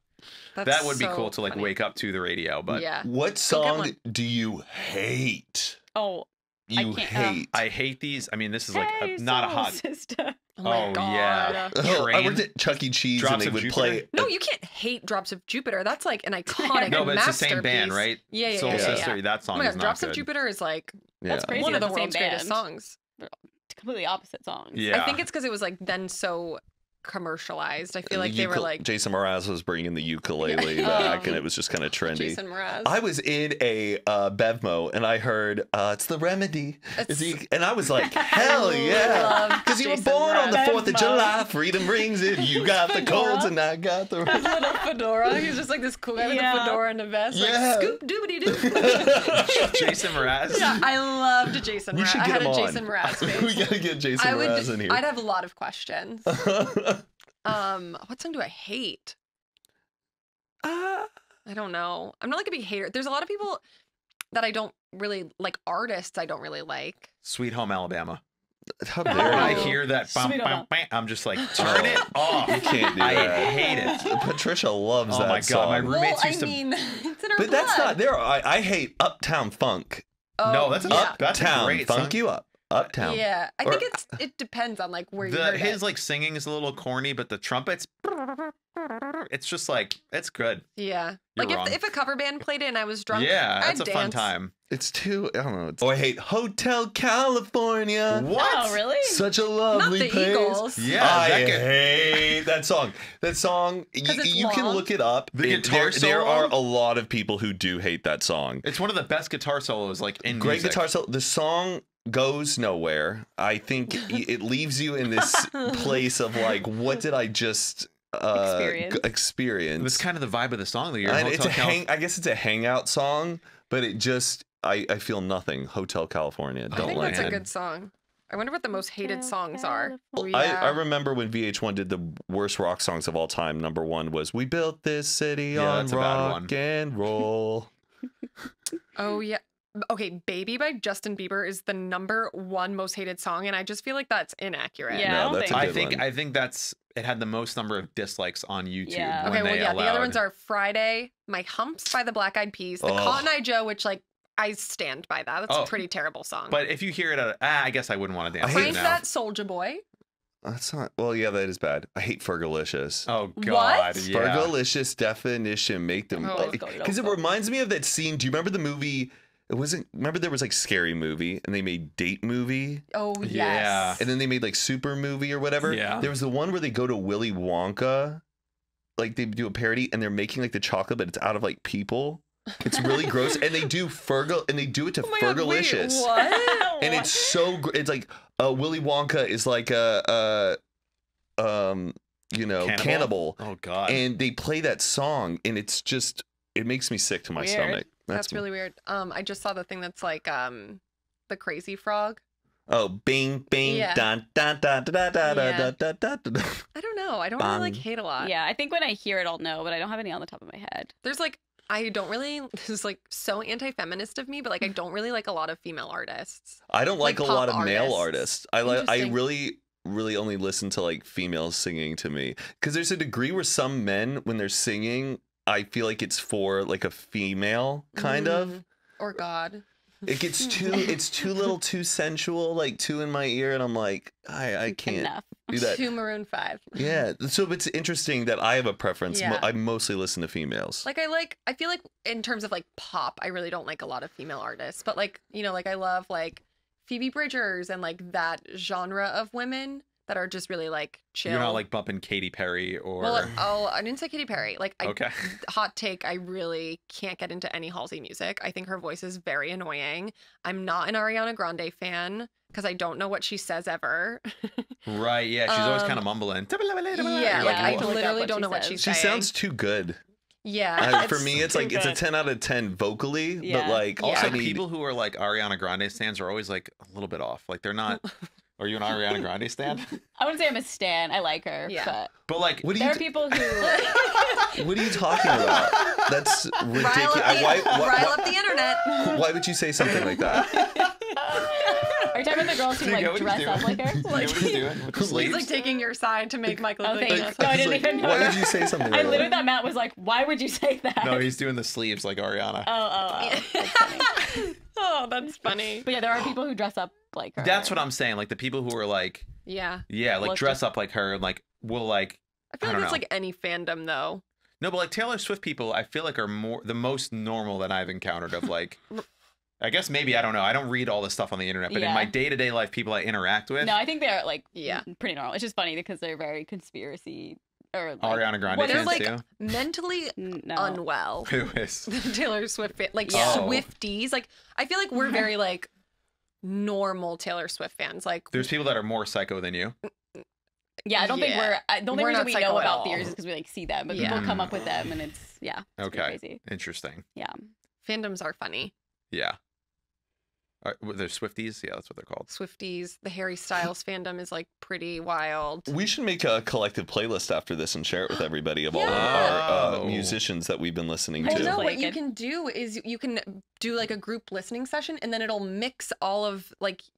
That's that would be cool to like funny. wake up to the radio. But yeah. What song do you hate? oh, I You can't- uh, hate. I hate these. I mean, this is like a, not a hot. sister. Oh, my Oh, God. yeah. Oh, I worked at Chuck E. Cheese Drops and they of would Jupiter? play. No, you can't hate Drops of Jupiter. That's like an iconic No, but it's the same band, right? Yeah, yeah, Soul yeah, yeah, Sister. yeah. That song Oh my is not Drops good. of Jupiter is like Yeah. That's crazy. one of that's the the same world's greatest band. songs. Completely opposite songs. Yeah, I think it's because it was like then so commercialized. I feel like The they were like Jason Mraz was bringing the ukulele back, Um, and it was just kind of trendy. Jason Mraz. I was in a uh, Bevmo and I heard uh, it's the remedy. Is he, and I was like, hell yeah. Because you were Jason born on the 4th of July, freedom rings in. You got the Fedora. colds and I got the. His little fedora. He's just like this cool guy with Yeah. a fedora and a vest. Yeah. Like scoop doobity doo. Jason Mraz. yeah, I loved Jason we Mraz. should I get had him a on. Jason Mraz we gotta get Jason I would. Mraz in here. I'd have a lot of questions. Um, what song do I hate? Ah. I don't know. I'm not like a big hater. There's a lot of people that I don't really like. Artists I don't really like. Sweet Home Alabama. How Oh. Dare I hear that, bum, Sweet bum, Home. bam, I'm just like, turn it off. You can't do I that. hate it. Patricia loves Oh that my God, my. Roommates well, I used to- mean, it's in our but that's not there. I, I hate Uptown Funk. Oh, No, that's a- yeah. up- That's a Uptown great Funk song. you up. Uptown. Yeah, I Or- think it's it depends on like where you The, heard his it. like singing is a little corny, but the trumpets, it's just like it's good. Yeah, You're like wrong. if, if a cover band played it and I was drunk, yeah, I'd it's a fun time. It's too. I don't know. It's, oh, I hate Hotel California. What? Oh, really? Such a Not lovely the place. Eagles. Yeah, I that get- hate that song. That song. y- 'Cause it's you can long. look it up. The It- guitar there, there solo? are a lot of people who do hate that song. It's one of the best guitar solos like in Great music. guitar solo. The song goes nowhere. I think y- it leaves you in this place of like, what did I just uh, Experience. g- experience? That's kind of the vibe of the song. That you're in Hotel it's a Calif- hang. I guess it's a hangout song, but it just. I, I feel nothing. Hotel California. Don't I think like that's it. a good song. I wonder what the most hated songs are. Oh, I, yeah. I remember when VH1 did the worst rock songs of all time. Number one was "We Built This City Yeah, on that's a bad one. Rock and Roll." Oh yeah. Okay, "Baby" by Justin Bieber is the number one most hated song, and I just feel like that's inaccurate. Yeah, I no, don't that's a think- good I think one. I think that's it had the most number of dislikes on YouTube. Yeah. Okay, well, they yeah. The other ones are "Friday," "My Humps" by the Black Eyed Peas, "The Ugh. Cotton Eye Joe," which like I stand by that. That's Oh. a pretty terrible song. But if you hear it, at, ah, I guess I wouldn't want to dance I to it Crank now. that Soldier Boy. That's not. Well, yeah, that is bad. I hate Fergalicious. Oh God, What? yeah. Fergalicious definition. Make them Oh, because it reminds me of that scene. Do you remember the movie? It wasn't. Remember there was like scary movie, and they made date movie, Oh yes. Yeah. and then they made like super movie or whatever. Yeah. There was the one where they go to Willy Wonka. like they do a parody and they're making like the chocolate, but it's out of like people. It's really gross, and they do Fergal and they do it to Oh my God, wait, Fergalicious, what? and it's so gr- it's like uh, Willy Wonka is like a, a um you know Cannibal? cannibal, Oh God. and they play that song, and it's just it makes me sick to my Weird. stomach. That's really weird. Um, I just saw the thing that's like um, the crazy frog. oh bing bing Yeah. dun dun dun dun dun dun Yeah. dun dun dun dun. dun. I don't know. I don't really like hate a lot. yeah, I think when I hear it, I'll know, but I don't have any on the top of my head. There's like I don't really. This is like so anti-feminist of me, but like I don't really like a lot of female artists. I don't like, Like a lot of pop male artists. artists. I like I really really only listen to like females singing to me because there's a degree where some men when they're singing I feel like it's for like a female kind of. Mm. Or God. It gets too it's too little too sensual like too in my ear and I'm like I I can't Enough. do that. Two Maroon Five. Yeah, so it's interesting that I have a preference. Yeah. I mostly listen to females. Like I like. I feel like in terms of like pop, I really don't like a lot of female artists. But like you know, like I love like Phoebe Bridgers and like that genre of women that are just really like chill. You're not like bumping Katy Perry or. Well, oh, I didn't say Katy Perry. Like, I, okay. hot take, I really can't get into any Halsey music. I think her voice is very annoying. I'm not an Ariana Grande fan because I don't know what she says ever. Right. Yeah. She's always Um, kind of mumbling. yeah, like like, I "What?" Look up literally don't she know what says. she's she sounds too good. yeah. I- for me, it's too like it's a ten out of ten vocally, but Yeah. like Yeah. Also, I need people who are like Ariana Grande stands are always like a little bit off. Like they're not. Are you an Ariana Grande stan? I wouldn't say I'm a stan. I like her. Yeah. But But like, What do there you are t- people who. What are you talking about? That's Rile ridiculous. up, the, Why, why, rile up the internet. why would you say something like that? Are you talking about the girls who Do you get like dress up like her? Like, you get what he's doing with the He's sleeves? like taking your side to make Michael Oh, look thanks. like No, I didn't like, even know. Why would you say something I literally that? thought Matt was like, "Why would you say that?" no, he's doing the sleeves like Ariana. Oh, oh, oh. That's funny. Oh, that's funny. But yeah, there are people who dress up like her. That's what I'm saying. Like the people who are like, Yeah. yeah, like Well, dress up like her, and like will like I feel I like don't that's know. like any fandom though. no, but like Taylor Swift people, I feel like are more the most normal that I've encountered. Of like, I guess maybe I don't know. I don't read all this stuff on the internet, but in my day to day life, people I interact with, No, I think they're like Yeah. pretty normal. It's just funny because they're very conspiracy or like, Ariana Grande Well, they're fans like too. mentally no. unwell. Who is? Taylor Swift fan, like Yeah. Oh. Swifties. Like I feel like we're very like normal Taylor Swift fans. Like There's people that are more psycho than you. Yeah, I don't think we're. I, the only We're reason not we know about all. theories is because we like see them, but Yeah. people come up with them, and it's yeah. It's Okay, Crazy. interesting. Yeah. fandoms are funny. Yeah. All right, well, there's Swifties. Yeah, that's what they're called. Swifties, the Harry Styles fandom is like pretty wild. We should make a collective playlist after this and share it with everybody of all of our uh, Oh. musicians that we've been listening I Just to. know what you can do is you can do like a group listening session and then it'll mix all of like s-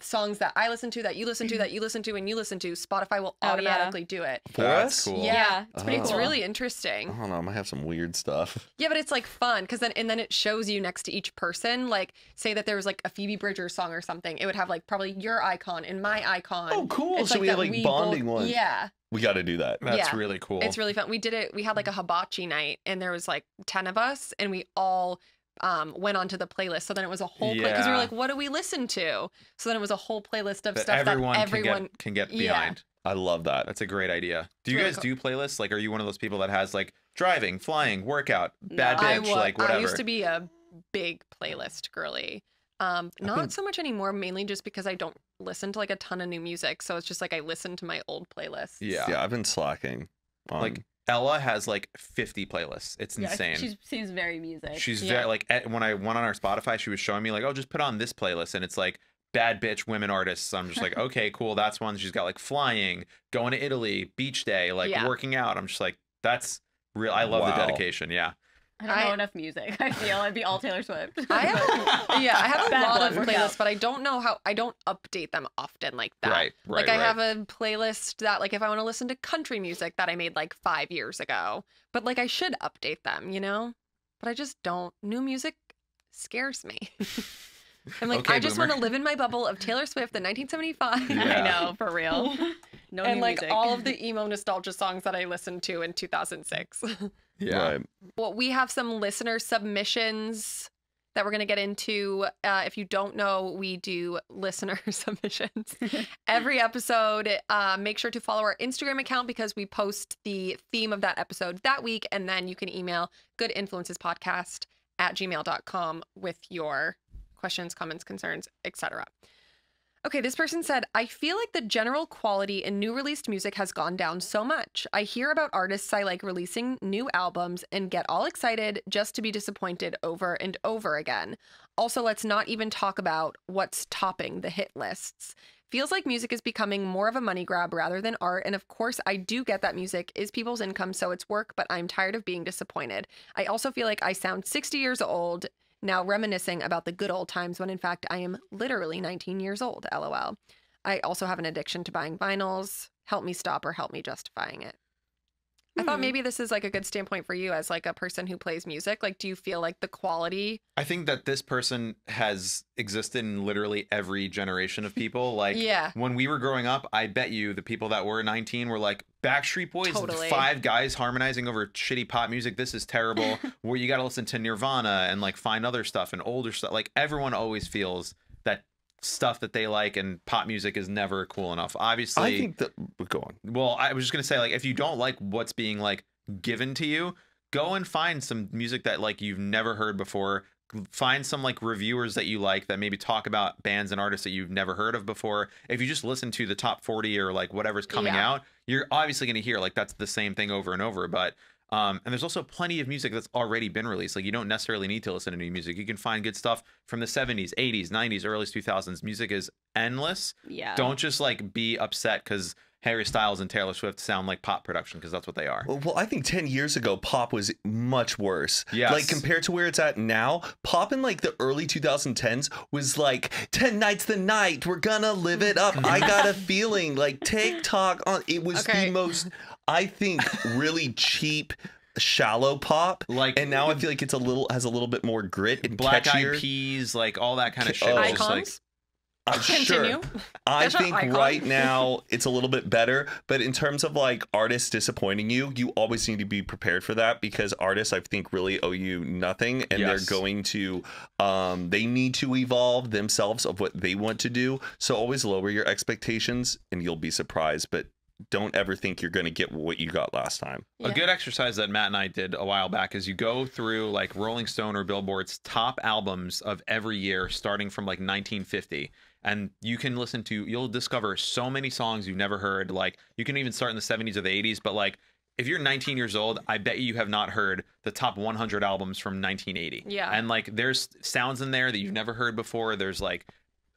songs that I listen to, that you listen to, that mm-hmm. you listen to, and you listen to. Spotify will Oh, yeah. automatically do it. For That's us? cool. Yeah, it's pretty Oh. It's really interesting. I don't know. I might have some weird stuff. Yeah, but it's like fun because then and then it shows you next to each person. Like, say that there was like a Phoebe Bridgers song or something, it would have like probably your icon and my icon. Oh, cool. It's So we have like both- bonding one. Yeah, We got to do that. That's Yeah. really cool. it's really fun. We did it. We had like a hibachi night, and there was like ten of us, and we all um went onto the playlist. So then it was a whole because we were like, what do we listen to? So then it was a whole playlist of that stuff everyone, that everyone. can get, can get Yeah. behind. I love that. That's a great idea. Do you really guys cool. do playlists? Like, are you one of those people that has like driving, flying, workout, bad No. Bitch, wa- like whatever? I used to be a big playlist girly. Um, not been- so much anymore, mainly just because I don't listen to like a ton of new music. So it's just like I listen to my old playlists. Yeah. Yeah, I've been slacking. on- Like Ella has like 50 playlists. It's Yeah, insane. She seems very music. She's Yeah. very like at, when I went on our Spotify, she was showing me like, oh, just put on this playlist, and it's like bad bitch women artists. I'm just like, okay, cool, that's one. She's got like flying, going to Italy, beach day, like Yeah. working out. I'm just like, that's real. I love the dedication. Yeah. I don't know enough music. I feel I'd be all Taylor Swift. I have, yeah, I have a Bad lot of playlists, but I don't know how. I don't update them often like that. Right. Right. like I right. have a playlist that, like, if I want to listen to country music that I made like five years ago, but like I should update them, you know. But I just don't. New music scares me. I'm like, Okay, I just boomer. want to live in my bubble of Taylor Swift, the 1975. Yeah. I know for real. No and new like music. all of the emo nostalgia songs that I listened to in 2006. Yeah. Right. well, we have some listener submissions that we're going to get into. Uh, if you don't know, we do listener submissions every episode. Uh, make sure to follow our Instagram account because we post the theme of that episode that week. And then you can email goodinfluencespodcast at gmail.com with your questions, comments, concerns, etc. Okay, this person said, I feel like the general quality in new released music has gone down so much. I hear about artists I like releasing new albums and get all excited just to be disappointed over and over again. Also, let's not even talk about what's topping the hit lists. Feels like music is becoming more of a money grab rather than art. And of course, I do get that music is people's income, so it's work, but I'm tired of being disappointed. I also feel like I sound 60 years old now reminiscing about the good old times when in fact I am literally 19 years old, lol. I also have an addiction to buying vinyls. Help me stop or help me justifying it. I thought Hmm. maybe this is like a good standpoint for you as like a person who plays music. Like, do you feel like the quality? I think that this person has existed in literally every generation of people. Like Yeah. when we were growing up, I bet you the people that were 19 were like Backstreet Boys, Totally. five guys harmonizing over shitty pop music. This is terrible. Where you got to listen to Nirvana and like find other stuff and older stuff. Like everyone always feels that stuff that they like and pop music is never cool enough. Obviously, I think that go on. well, I was just gonna say, like, if you don't like what's being like given to you, go and find some music that like you've never heard before. Find some like reviewers that you like that maybe talk about bands and artists that you've never heard of before. If you just listen to the top 40 or like whatever's coming Yeah. out, you're obviously gonna hear like that's the same thing over and over. But um, and there's also plenty of music that's already been released. Like you don't necessarily need to listen to new music. You can find good stuff from the 70s, 80s, 90s, early 2000s. Music is endless Yeah. don't just like be upset because Harry Styles and Taylor Swift sound like pop production because that's what they are. Well, well, I think 10 years ago, pop was much worse. Yes. Like, compared to where it's at now, pop in like the early 2010s was like, 10 nights the night, we're gonna live it up. I got a feeling. Like, TikTok on. It was Okay. the most, I think, really cheap, shallow pop. Like And now I feel like it's a little, has a little bit more grit and Black catchier. Eyed Peas, like all that kind of Oh. shit. was just like Icons? Uh, sure. Continue. I There's think icon. right now it's a little bit better, but in terms of like artists disappointing you, you always need to be prepared for that because artists I think really owe you nothing and Yes. they're going to um they need to evolve themselves of what they want to do. So always lower your expectations and you'll be surprised, but don't ever think you're going to get what you got last time. Yeah. A good exercise that Matt and I did a while back is you go through like Rolling Stone or Billboard's top albums of every year, starting from like 1950. And you can listen to, you'll discover so many songs you've never heard. Like you can even start in the 70s or the 80s, but like if you're 19 years old, I bet you have not heard the top 100 albums from 1980. Yeah. And like there's sounds in there that you've never heard before. There's like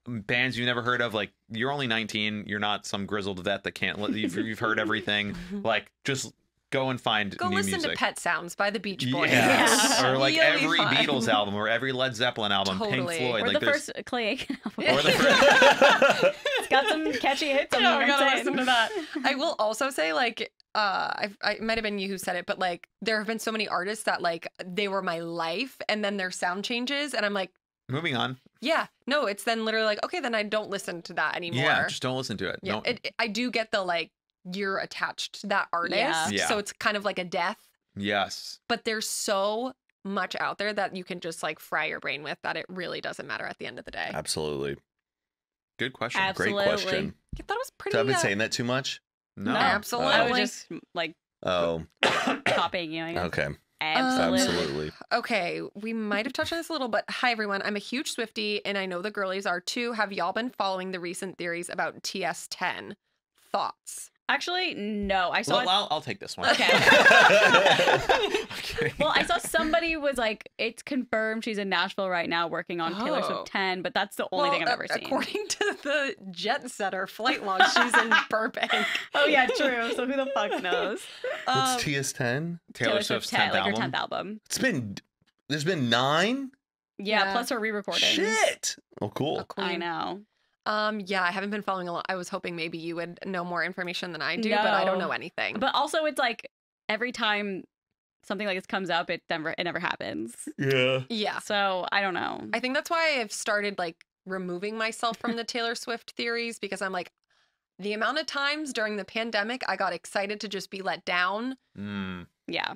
bands you've never heard of. Like you're only 19. You're not some grizzled vet that can't. li- You've, you've heard everything. Like just go and find Go new listen music. to Pet Sounds by the Beach Boys. Yes. Yeah. or like You'll every fine. Beatles album or every Led Zeppelin album, Totally. Pink Floyd. Or like the there's first Clay Aiken album. Or the first, it's got some catchy hits on Yeah, I'm gotta listen to that. I will also say, like, uh, I, I it might have been you who said it, but like, there have been so many artists that like they were my life, and then their sound changes, and I'm like, moving on. yeah, no, it's then literally like, okay, then I don't listen to that anymore. Yeah, just don't listen to it. Yeah, it, it- I do get the like you're attached to that artist, Yeah. Yeah. so it's kind of like a death. yes. But there's so much out there that you can just like fry your brain with that it really doesn't matter at the end of the day. Absolutely. Good question. Absolutely. Great question. I thought it was pretty. So I've been uh, saying that too much? No. Absolutely. I was just like Oh, copying you. I guess. okay. Absolutely. Absolutely. Okay, we might have touched on this a little, but hi everyone. I'm a huge Swifty, and I know the girlies are too. Have y'all been following the recent theories about TS10? Thoughts? Actually, no. I saw. Well, I'll, I'll take this one. Okay. I'm well, I saw somebody was like, it's confirmed she's in Nashville right now working on Taylor Oh. Swift 10, but that's the only Well, thing I've a- ever seen. According to the Jet Setter flight log, she's in Burbank. oh, yeah, true. So who the fuck knows? Um, What's TS10? Taylor, Swift's 10th like album. her 10th album. It's been, there's been nine? Yeah, Yeah. plus her re-recording. Shit. Oh, cool. I know. Um, yeah, I haven't been following along. I was hoping maybe you would know more information than I do, but I don't know anything. But also, it's like every time something like this comes up, it never it never happens. Yeah. yeah, So I don't know. I think that's why I've started like removing myself from the Taylor Swift theories because I'm like, the amount of times during the pandemic I got excited to just be let down Mm. yeah.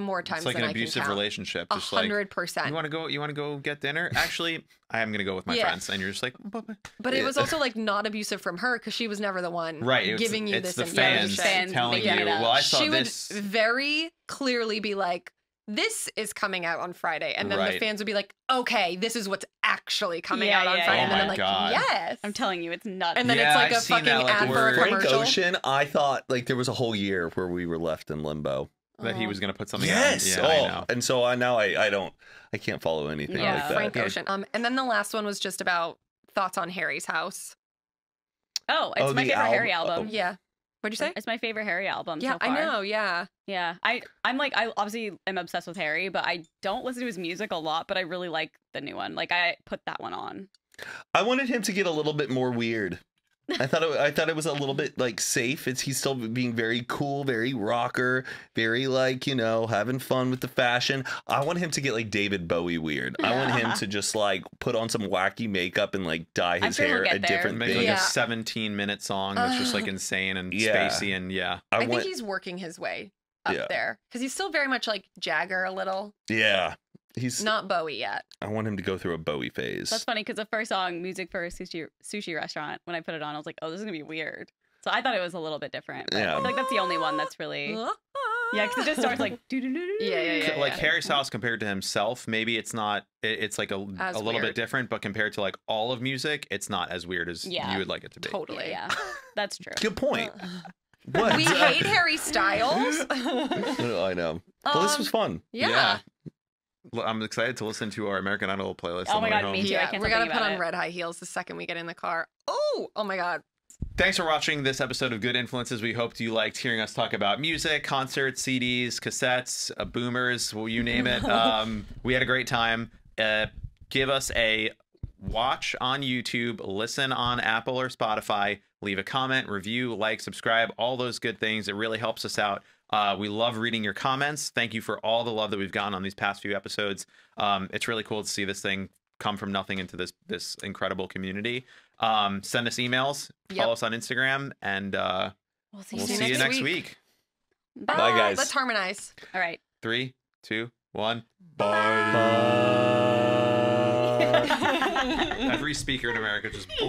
More times It's like than an I abusive can count. relationship. A Just like hundred percent. you want to go, you want to go get dinner. Actually, I am gonna go with my Yeah. friends, and you're just like, "But- but-" But it was also like not abusive from her because she was never the one right? It's, giving you this the fans, information. Fans telling you. making it up. Well, I saw she this. would very clearly be like, "This is coming out on Friday," and then the fans would be like, "Okay, this is what's actually coming Yeah, out on yeah, Friday," yeah. and then Oh I'm like, God. "Yes." I'm telling you, it's nuts. and then Yeah, it's like I've a fucking that, like, ad for where- a Frank commercial. Ocean, I thought like there was a whole year where we were left in limbo. That he Oh. was gonna put something. Yes. On. Yeah, oh, I know. and so I now I I don't I can't follow anything Yeah. like that. Frank Ocean. Um, and then the last one was just about thoughts on Harry's house. oh, it's Oh, my the favorite Harry album- album. Yeah. What'd you say? It's my favorite Harry album. Yeah, so I know. Yeah. Yeah, I I'm like I obviously am obsessed with Harry, but I don't listen to his music a lot. But I really like the new one. Like I put that one on. I wanted him to get a little bit more weird. I thought it, I thought it was a little bit like safe. It's he's still being very cool, very rocker, very like you know having fun with the fashion. I want him to get like David Bowie weird. I want him to just like put on some wacky makeup and like dye his sure he'll hair a there. different Make thing. like Yeah. a 17 minute song that's just like insane and Yeah. spacey and yeah. I, I, think he's working his way up Yeah. there because he's still very much like Jagger a little, yeah. He's not Bowie yet. I want him to go through a Bowie phase. That's funny because the first song, "Music for a Sushi Sushi Restaurant," when I put it on, I was like, "Oh, this is gonna be weird." So I thought it was a little bit different. But Yeah. I feel like that's the only one that's really yeah, because it just starts like doo doo doo doo. Yeah, yeah, yeah. like Harry's house compared to himself, maybe it's not. It, it's like a, As a little weird. bit different, but compared to like all of music, it's not as weird as Yeah. you would like it to be. totally. Yeah, that's true. Good point. What? We hate Harry Styles. I know. Well, this was Um, fun. Yeah. L- I'm excited to listen to our American Idol playlist. Oh my God, home. me too. I Yeah, can't we're gonna put on it. red high heels the second we get in the car. Oh, oh my god. Thanks for watching this episode of Good Influences. We hoped you liked hearing us talk about music, concerts, CDs, cassettes, uh, boomers, well, you name it. Um, we had a great time. Uh, give us a watch on YouTube, listen on Apple or Spotify, leave a comment, review, like, subscribe, all those good things. It really helps us out. Uh, we love reading your comments. Thank you for all the love that we've gotten on these past few episodes. Um, it's really cool to see this thing come from nothing into this this incredible community. Um, send us emails, Yep. follow us on Instagram, and uh, We'll see, we'll you see next you next week. week. Bye. Bye, guys. Let's harmonize. All right. Three, two, one. Bye. Every speaker in America just.